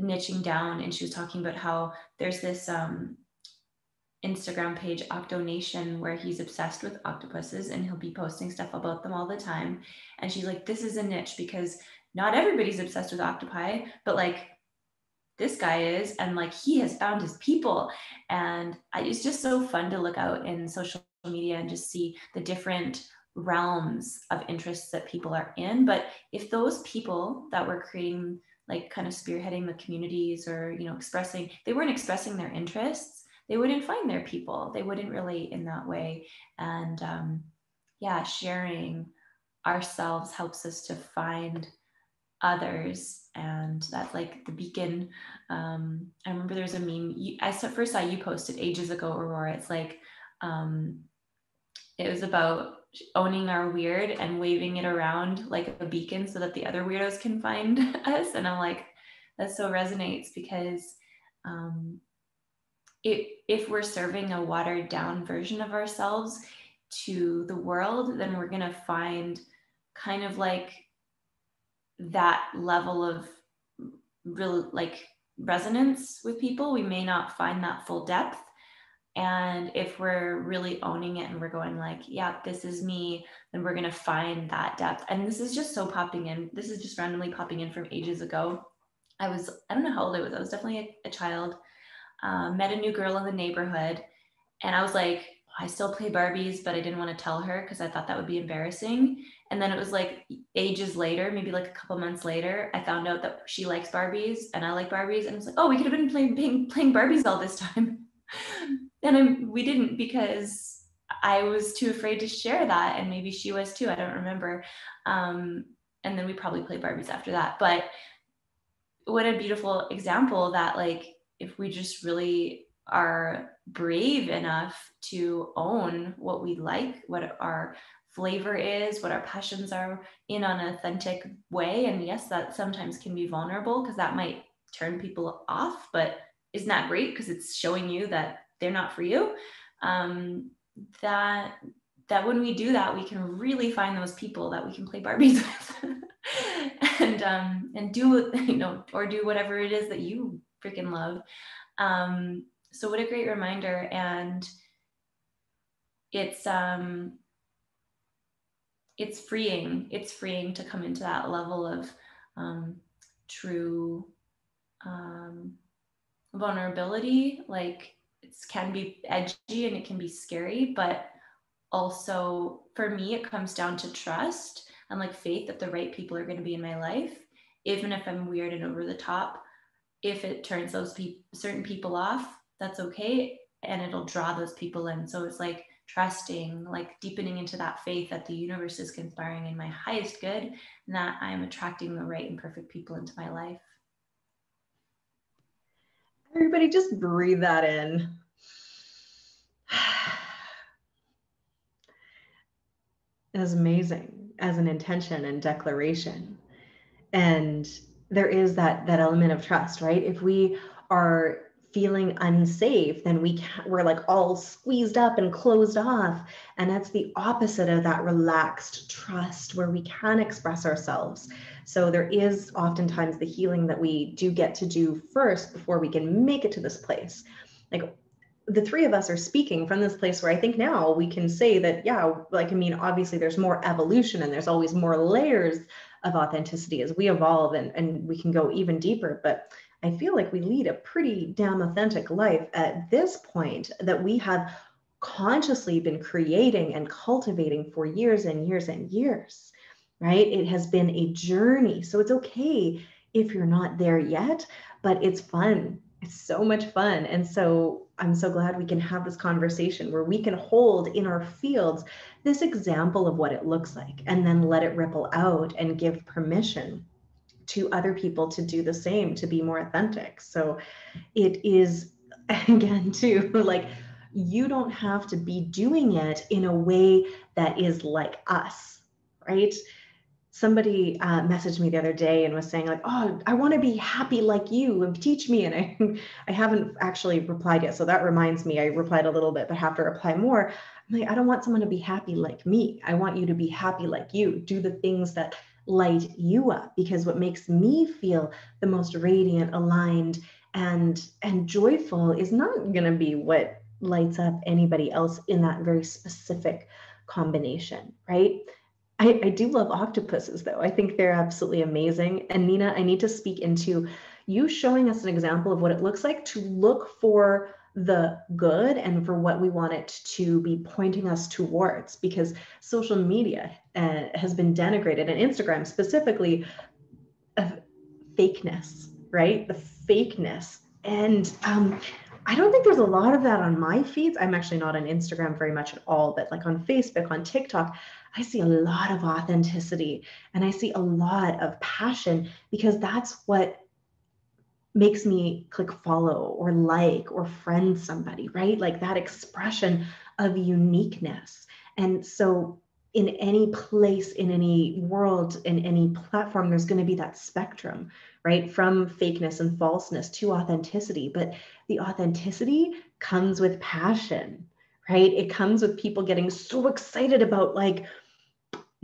niching down, and she was talking about how there's this um, Instagram page, Octonation, where he's obsessed with octopuses and he'll be posting stuff about them all the time. And she's like, this is a niche because not everybody's obsessed with octopi, but like this guy is and like he has found his people. And it's just so fun to look out in social media and just see the different realms of interests that people are in. But if those people that were creating like kind of spearheading the communities or you know expressing they weren't expressing their interests they wouldn't find their people. They wouldn't relate in that way. And um, yeah sharing ourselves helps us to find others and that's like the beacon um, i remember there's a meme you, i first saw you posted ages ago aurora. It's like um, it was about owning our weird and waving it around like a beacon so that the other weirdos can find (laughs) us. And i'm like that so resonates because um, it, if we're serving a watered down version of ourselves to the world then we're going to find kind of like that level of real like resonance with people we may not find that full depth. And if we're really owning it and we're going like yeah this is me then we're going to find that depth. And this is just so popping in this is just randomly popping in from ages ago. I was i don't know how old i was i was definitely a, a child. Um, met a new girl in the neighborhood and i was like i still play barbies but i didn't want to tell her because i thought that would be embarrassing and then it was like ages later, maybe like a couple months later, I found out that she likes Barbies and I like Barbies. And it's like, oh, we could have been playing, playing, playing Barbies all this time. (laughs) and I, we didn't because I was too afraid to share that. And maybe she was too. I don't remember. Um, and then we probably played Barbies after that. But what a beautiful example that, like, if we just really are brave enough to own what we like, what our flavor is, what our passions are in an authentic way. And yes, that sometimes can be vulnerable because that might turn people off, but isn't that great because it's showing you that they're not for you? Um, that that when we do that, we can really find those people that we can play Barbies (laughs) with, and um, and do you know or do whatever it is that you freaking love. Um, so what a great reminder, and it's um, it's freeing. It's freeing to come into that level of um, true um, vulnerability. Like it can be edgy and it can be scary, but also for me, it comes down to trust and like faith that the right people are going to be in my life, even if I'm weird and over the top. If it turns those pe- certain people off, that's okay, and it'll draw those people in. So it's like trusting, like deepening into that faith that the universe is conspiring in my highest good and that I'm attracting the right and perfect people into my life. Everybody, just breathe that in. (sighs) It is amazing as an intention and declaration. And there is that that element of trust, right? If we are feeling unsafe, then we can, we're like all squeezed up and closed off. And that's the opposite of that relaxed trust where we can express ourselves. So there is oftentimes the healing that we do get to do first before we can make it to this place. Like the three of us are speaking from this place where I think now we can say that, yeah, like, I mean, obviously there's more evolution and there's always more layers of authenticity as we evolve and, and we can go even deeper. But I feel like we lead a pretty damn authentic life at this point that we have consciously been creating and cultivating for years and years and years, right? It has been a journey. So it's okay if you're not there yet, but it's fun. It's so much fun. And so I'm so glad we can have this conversation where we can hold in our fields this example of what it looks like and then let it ripple out and give permission to other people to do the same to be more authentic. So it is (laughs) again too like you don't have to be doing it in a way that is like us right? Somebody uh, messaged me the other day and was saying like oh i want to be happy like you and teach me and (laughs) i i haven't actually replied yet so that reminds me i replied a little bit but have to reply more. I'm like i don't want someone to be happy like me. I want you to be happy like you. Do the things that light you up because what makes me feel the most radiant aligned and and joyful is not going to be what lights up anybody else in that very specific combination right? I, I do love octopuses though. I think they're absolutely amazing. And nina i need to speak into you showing us an example of what it looks like to look for the good and for what we want it to be pointing us towards because social media uh, has been denigrated and instagram specifically of fakeness right the fakeness and um, I don't think there's a lot of that on my feeds. I'm actually not on Instagram very much at all, but like on Facebook, on TikTok, I see a lot of authenticity and I see a lot of passion because that's what makes me click follow or like or friend somebody, right? Like that expression of uniqueness. And so in any place, in any world, in any platform, there's going to be that spectrum, right? From fakeness and falseness to authenticity. But the authenticity comes with passion, right? It comes with people getting so excited about like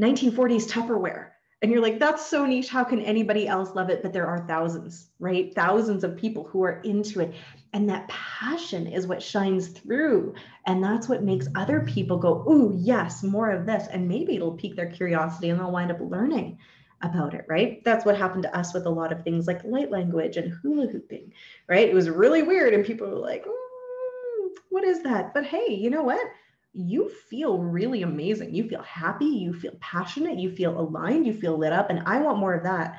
1940s Tupperware. And you're like, that's so niche. How can anybody else love it? But there are thousands, right? Thousands of people who are into it. And that passion is what shines through. And that's what makes other people go, oh, yes, more of this. And maybe it'll pique their curiosity and they'll wind up learning about it, right? That's what happened to us with a lot of things like light language and hula hooping, right? It was really weird. And people were like, mm, what is that? But hey, you know what? You feel really amazing. You feel happy. You feel passionate. You feel aligned. You feel lit up. And I want more of that.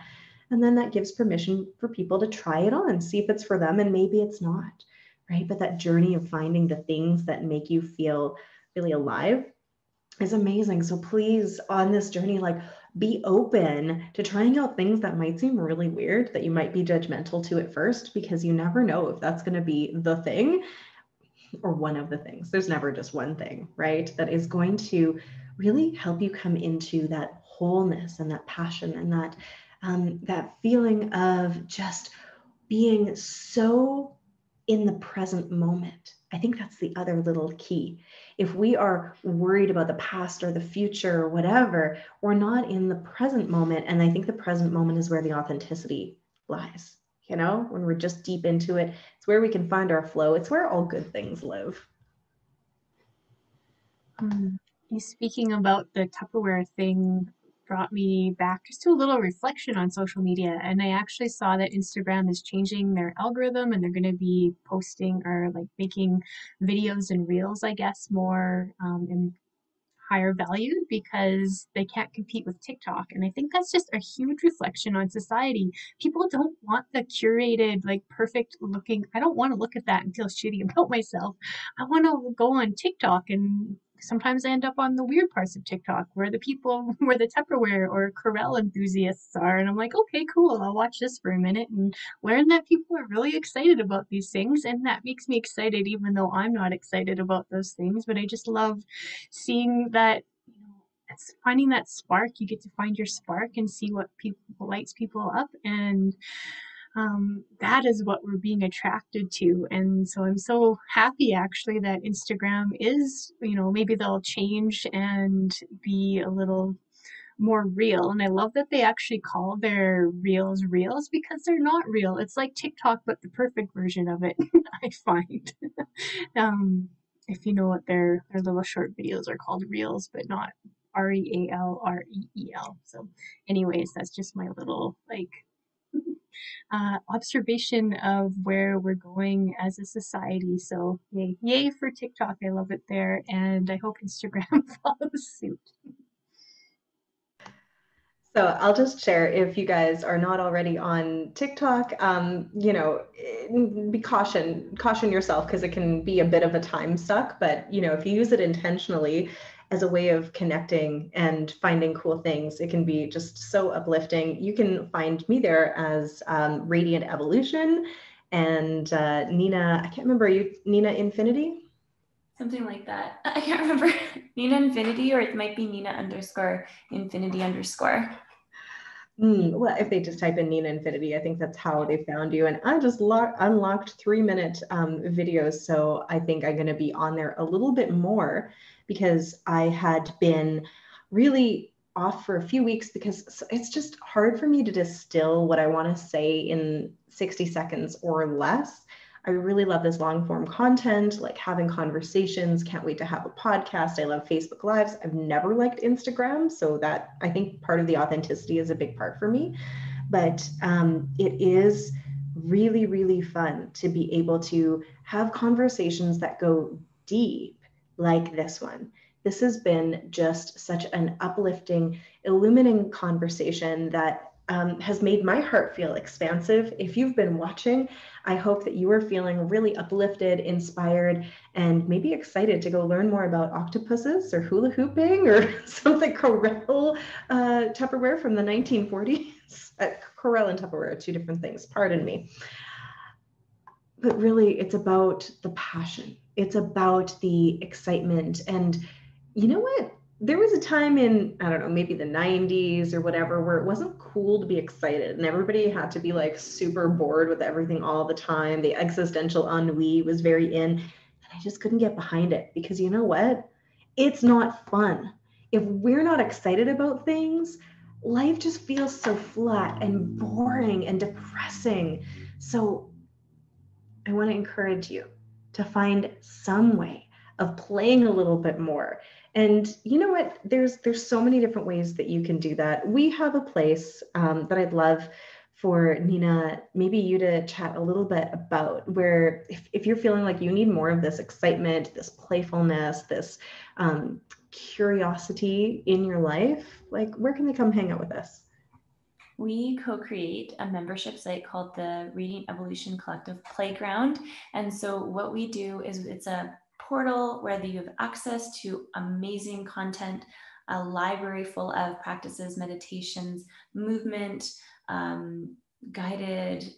And then that gives permission for people to try it on, see if it's for them, and maybe it's not, right? But that journey of finding the things that make you feel really alive is amazing. So please, on this journey, like be open to trying out things that might seem really weird, that you might be judgmental to at first, because you never know if that's going to be the thing or one of the things. There's never just one thing, right? That is going to really help you come into that wholeness and that passion and that um, that feeling of just being so in the present moment. I think that's the other little key if we are worried about the past or the future or whatever, we're not in the present moment. And I think the present moment is where the authenticity lies. You know, when we're just deep into it, it's where we can find our flow. It's where all good things live. Um, speaking about the Tupperware thing, brought me back just to a little reflection on social media. And I actually saw that Instagram is changing their algorithm and they're going to be posting or like making videos and reels, I guess, more um, and higher valued because they can't compete with TikTok. And I think that's just a huge reflection on society. People don't want the curated, like perfect looking. I don't want to look at that and feel shitty (laughs) about myself. I want to go on TikTok and sometimes I end up on the weird parts of TikTok where the people, (laughs) where the Tupperware or Corelle enthusiasts are. And I'm like, okay, cool. I'll watch this for a minute and learn that people are really excited about these things. And that makes me excited, even though I'm not excited about those things. But I just love seeing that it's finding that spark. You get to find your spark and see what people lights people up. And um, that is what we're being attracted to. And so I'm so happy actually that Instagram is, you know, maybe they'll change and be a little more real. And I love that they actually call their reels reels because they're not real. It's like TikTok, but the perfect version of it, (laughs) I find. (laughs) um, if you know what their, their little short videos are called reels, but not R E A L R E E L. So, anyways, that's just my little like uh, observation of where we're going as a society. So yay, yay for TikTok. I love it there. And I hope Instagram (laughs) follows suit. So I'll just share if you guys are not already on TikTok, um, you know, be caution, caution yourself because it can be a bit of a time suck. But you know, if you use it intentionally, as a way of connecting and finding cool things. It can be just so uplifting. You can find me there as um, Radiant Evolution and uh, Nina, I can't remember, you Nina Infinity? Something like that. (laughs) I can't remember. (laughs) Nina Infinity, or it might be Nina underscore Infinity underscore. Mm, well, if they just type in Nina Infinity, I think that's how they found you. And I just lo- unlocked three minute um, videos. So I think I'm going to be on there a little bit more because I had been really off for a few weeks because it's just hard for me to distill what I want to say in 60 seconds or less. I really love this long form content, like having conversations. Can't wait to have a podcast. I love Facebook Lives. I've never liked Instagram. So, that I think part of the authenticity is a big part for me. But um, it is really, really fun to be able to have conversations that go deep like this one. This has been just such an uplifting, illuminating conversation that um, has made my heart feel expansive. If you've been watching, I hope that you are feeling really uplifted, inspired, and maybe excited to go learn more about octopuses or hula hooping or (laughs) something Corelle uh, Tupperware from the 1940s. (laughs) Uh, Corelle and Tupperware are two different things, pardon me. But really, it's about the passion, it's about the excitement. And you know what? there was a time in i don't know maybe the 90s or whatever where it wasn't cool to be excited and everybody had to be like super bored with everything all the time the existential ennui was very in and i just couldn't get behind it because you know what it's not fun if we're not excited about things life just feels so flat and boring and depressing so i want to encourage you to find some way of playing a little bit more and you know what? There's there's so many different ways that you can do that. We have a place um, that I'd love for Nina, maybe you to chat a little bit about where if, if you're feeling like you need more of this excitement, this playfulness, this um, curiosity in your life, like where can they come hang out with us? We co-create a membership site called the Radiant Evolution Collective Playground. And so what we do is it's a portal where you have access to amazing content, a library full of practices, meditations, movement, um, guided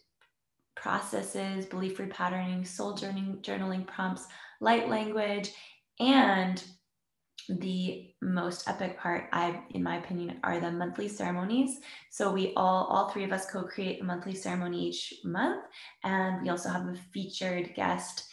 processes, belief repatterning, soul journaling prompts, light language, and the most epic part i in my opinion are the monthly ceremonies so we all all three of us co-create a monthly ceremony each month and we also have a featured guest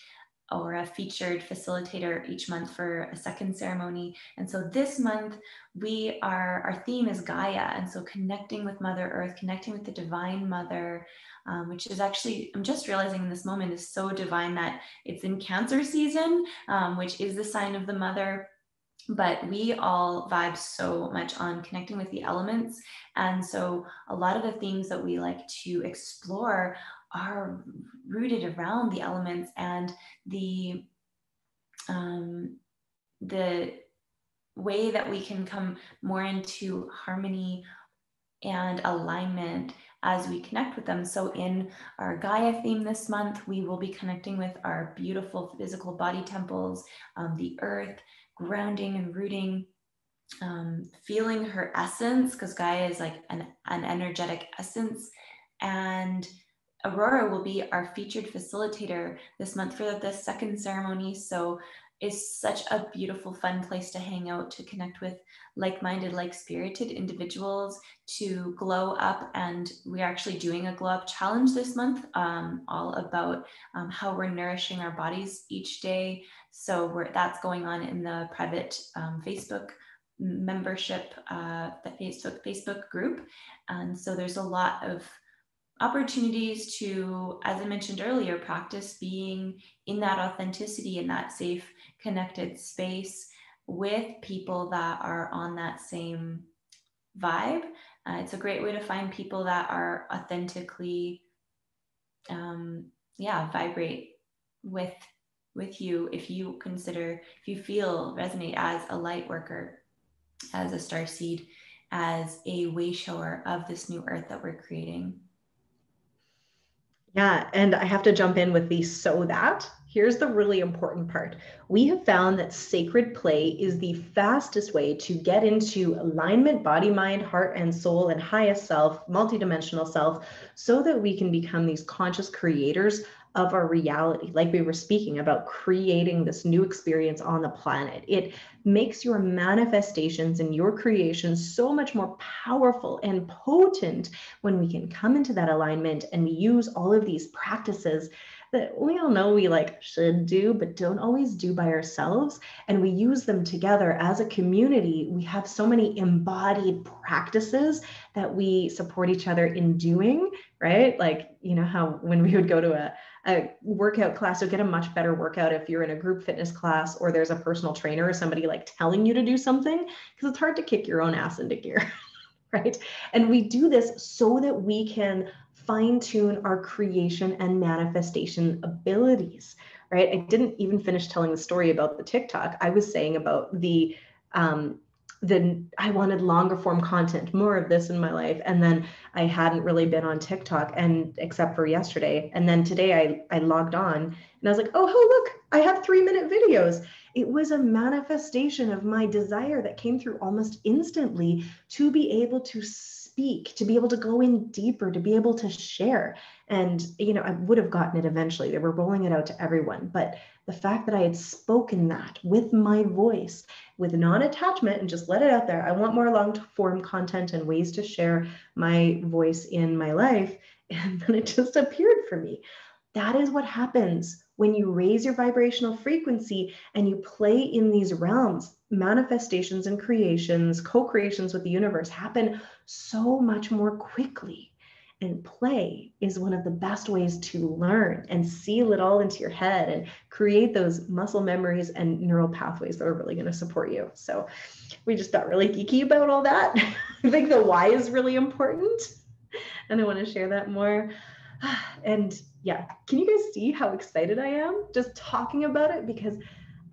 or a featured facilitator each month for a second ceremony. And so this month we are, our theme is Gaia. And so connecting with Mother Earth, connecting with the Divine Mother, um, which is actually, I'm just realizing in this moment is so divine that it's in Cancer season, um, which is the sign of the Mother but we all vibe so much on connecting with the elements. And so a lot of the themes that we like to explore are rooted around the elements and the um, the way that we can come more into harmony and alignment as we connect with them. So, in our Gaia theme this month, we will be connecting with our beautiful physical body temples, um, the earth, grounding and rooting, um, feeling her essence, because Gaia is like an, an energetic essence, and Aurora will be our featured facilitator this month for the second ceremony. So it's such a beautiful, fun place to hang out, to connect with like-minded, like-spirited individuals, to glow up. And we're actually doing a glow up challenge this month, um, all about um, how we're nourishing our bodies each day. So that's going on in the private um, Facebook membership, uh, the Facebook Facebook group. And so there's a lot of opportunities to, as I mentioned earlier, practice being in that authenticity, in that safe, connected space with people that are on that same vibe. Uh, it's a great way to find people that are authentically, um, yeah, vibrate with with you if you consider if you feel resonate as a light worker as a star seed as a way shower of this new earth that we're creating yeah, and I have to jump in with the so that. Here's the really important part. We have found that sacred play is the fastest way to get into alignment, body, mind, heart, and soul, and highest self, multidimensional self, so that we can become these conscious creators of our reality, like we were speaking about creating this new experience on the planet. It makes your manifestations and your creations so much more powerful and potent when we can come into that alignment and we use all of these practices that we all know we like should do but don't always do by ourselves and we use them together as a community we have so many embodied practices that we support each other in doing right like you know how when we would go to a a workout class, you'll get a much better workout if you're in a group fitness class or there's a personal trainer or somebody like telling you to do something because it's hard to kick your own ass into gear, (laughs) right? And we do this so that we can fine tune our creation and manifestation abilities, right? I didn't even finish telling the story about the TikTok. I was saying about the um, then I wanted longer form content, more of this in my life. And then I hadn't really been on TikTok and except for yesterday. And then today I, I logged on and I was like, oh, oh, look, I have three minute videos. It was a manifestation of my desire that came through almost instantly to be able to speak, to be able to go in deeper, to be able to share. And, you know, I would have gotten it eventually. They were rolling it out to everyone. But the fact that I had spoken that with my voice, with non attachment, and just let it out there, I want more long form content and ways to share my voice in my life. (laughs) And then it just appeared for me. That is what happens when you raise your vibrational frequency and you play in these realms. Manifestations and creations, co creations with the universe happen so much more quickly. And play is one of the best ways to learn and seal it all into your head and create those muscle memories and neural pathways that are really going to support you. So, we just got really geeky about all that. (laughs) I think the why is really important. And I want to share that more. (sighs) And yeah, can you guys see how excited I am just talking about it? Because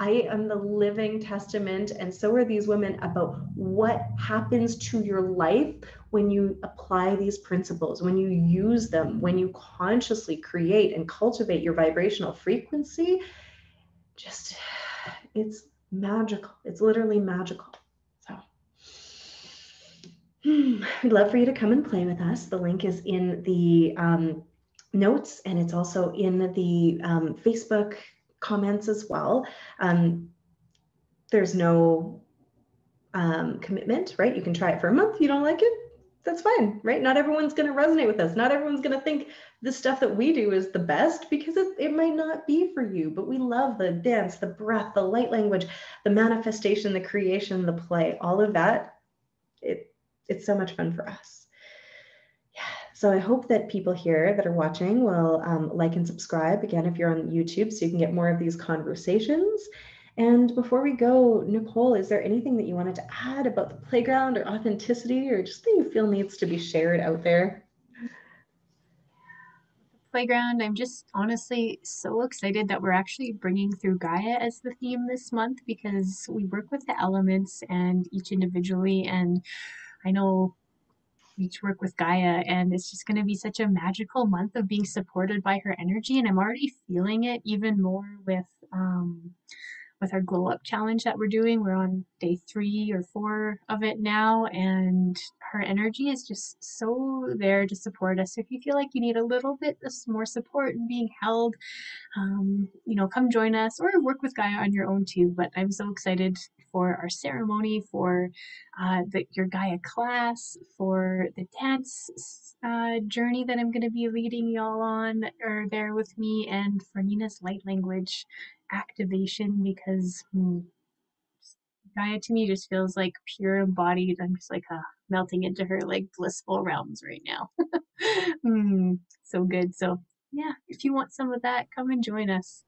I am the living testament, and so are these women, about what happens to your life when you apply these principles, when you use them, when you consciously create and cultivate your vibrational frequency. Just, it's magical. It's literally magical. So, hmm, I'd love for you to come and play with us. The link is in the um, notes and it's also in the um, Facebook comments as well. Um, there's no um, commitment, right? You can try it for a month. You don't like it, that's fine, right? Not everyone's going to resonate with us. Not everyone's going to think the stuff that we do is the best because it, it might not be for you. But we love the dance, the breath, the light language, the manifestation, the creation, the play, all of that. It, it's so much fun for us. So I hope that people here that are watching will um, like and subscribe again if you're on YouTube so you can get more of these conversations. And before we go, Nicole, is there anything that you wanted to add about the playground or authenticity or just that you feel needs to be shared out there? Playground, I'm just honestly so excited that we're actually bringing through Gaia as the theme this month because we work with the elements and each individually. And I know each work with Gaia, and it's just going to be such a magical month of being supported by her energy. And I'm already feeling it even more with um, with our glow up challenge that we're doing. We're on day three or four of it now, and her energy is just so there to support us. If you feel like you need a little bit more support and being held, um, you know, come join us or work with Gaia on your own too. But I'm so excited for our ceremony, for uh, the, your Gaia class, for the dance uh, journey that I'm going to be leading y'all on, or there with me, and for Nina's light language activation because hmm, Gaia to me just feels like pure embodied. I'm just like uh, melting into her like blissful realms right now. (laughs) mm, so good. So yeah, if you want some of that, come and join us.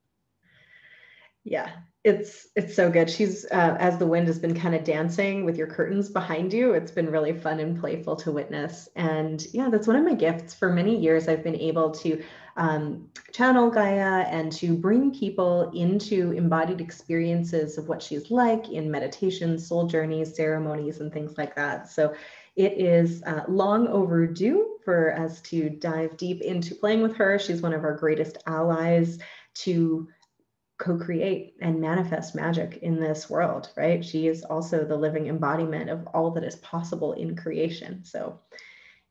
Yeah, it's it's so good. She's uh, as the wind has been kind of dancing with your curtains behind you. It's been really fun and playful to witness. And yeah, that's one of my gifts. For many years, I've been able to um, channel Gaia and to bring people into embodied experiences of what she's like in meditation, soul journeys, ceremonies, and things like that. So it is uh, long overdue for us to dive deep into playing with her. She's one of our greatest allies to co-create and manifest magic in this world right? She is also the living embodiment of all that is possible in creation. So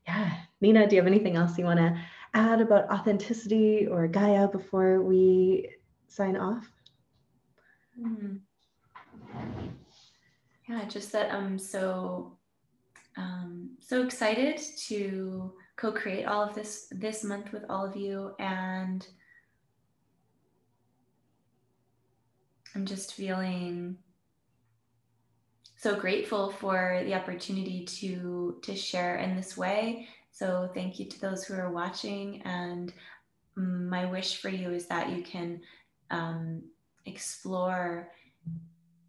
yeah nina do you have anything else you want to add about authenticity or gaia before we sign off? Mm-hmm. yeah just that i'm so um, so excited to co-create all of this this month with all of you and I'm just feeling so grateful for the opportunity to to share in this way. So thank you to those who are watching, and my wish for you is that you can um, explore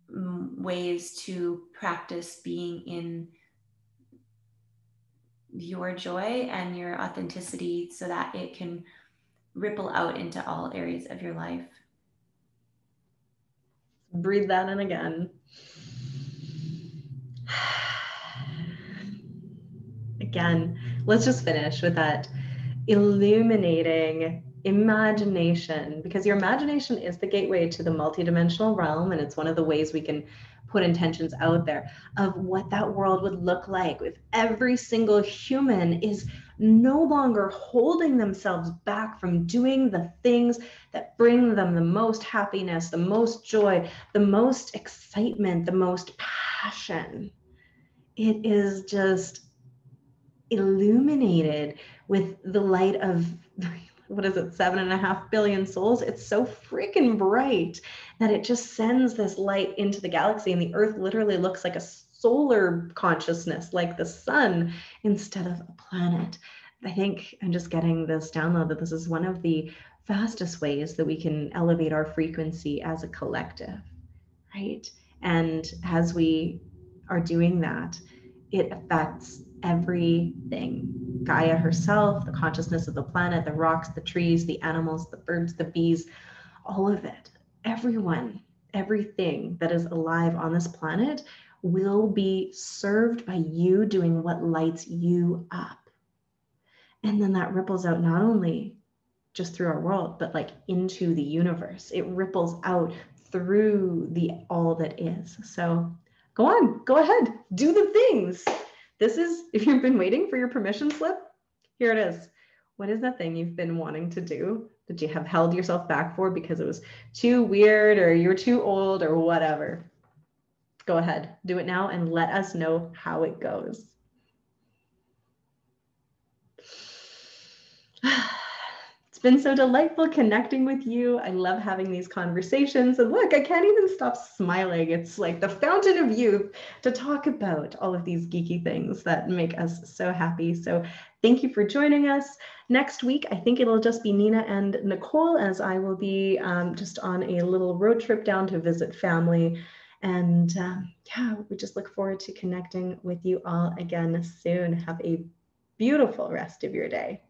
ways to practice being in your joy and your authenticity so that it can ripple out into all areas of your life. Breathe that in again. (sighs) Again, let's just finish with that illuminating imagination because your imagination is the gateway to the multidimensional realm and it's one of the ways we can put intentions out there of what that world would look like if every single human is no longer holding themselves back from doing the things that bring them the most happiness, the most joy, the most excitement, the most passion. It is just illuminated with the light of (laughs) what is it, seven and a half billion souls? It's so freaking bright that it just sends this light into the galaxy, and the earth literally looks like a solar consciousness, like the sun, instead of a planet. I think I'm just getting this download that this is one of the fastest ways that we can elevate our frequency as a collective, right? And as we are doing that, it affects everything Gaia herself, the consciousness of the planet, the rocks, the trees, the animals, the birds, the bees, all of it. Everyone, everything that is alive on this planet will be served by you doing what lights you up. And then that ripples out not only just through our world, but like into the universe. It ripples out through the all that is. So go on, go ahead, do the things. This is, if you've been waiting for your permission slip, here it is. What is that thing you've been wanting to do that you have held yourself back for because it was too weird or you're too old or whatever? Go ahead, do it now and let us know how it goes. (sighs) It's been so delightful connecting with you. I love having these conversations. And look, I can't even stop smiling. It's like the fountain of youth to talk about all of these geeky things that make us so happy. So thank you for joining us. Next week, I think it'll just be Nina and Nicole, as I will be um, just on a little road trip down to visit family. And um, yeah, we just look forward to connecting with you all again soon. Have a beautiful rest of your day.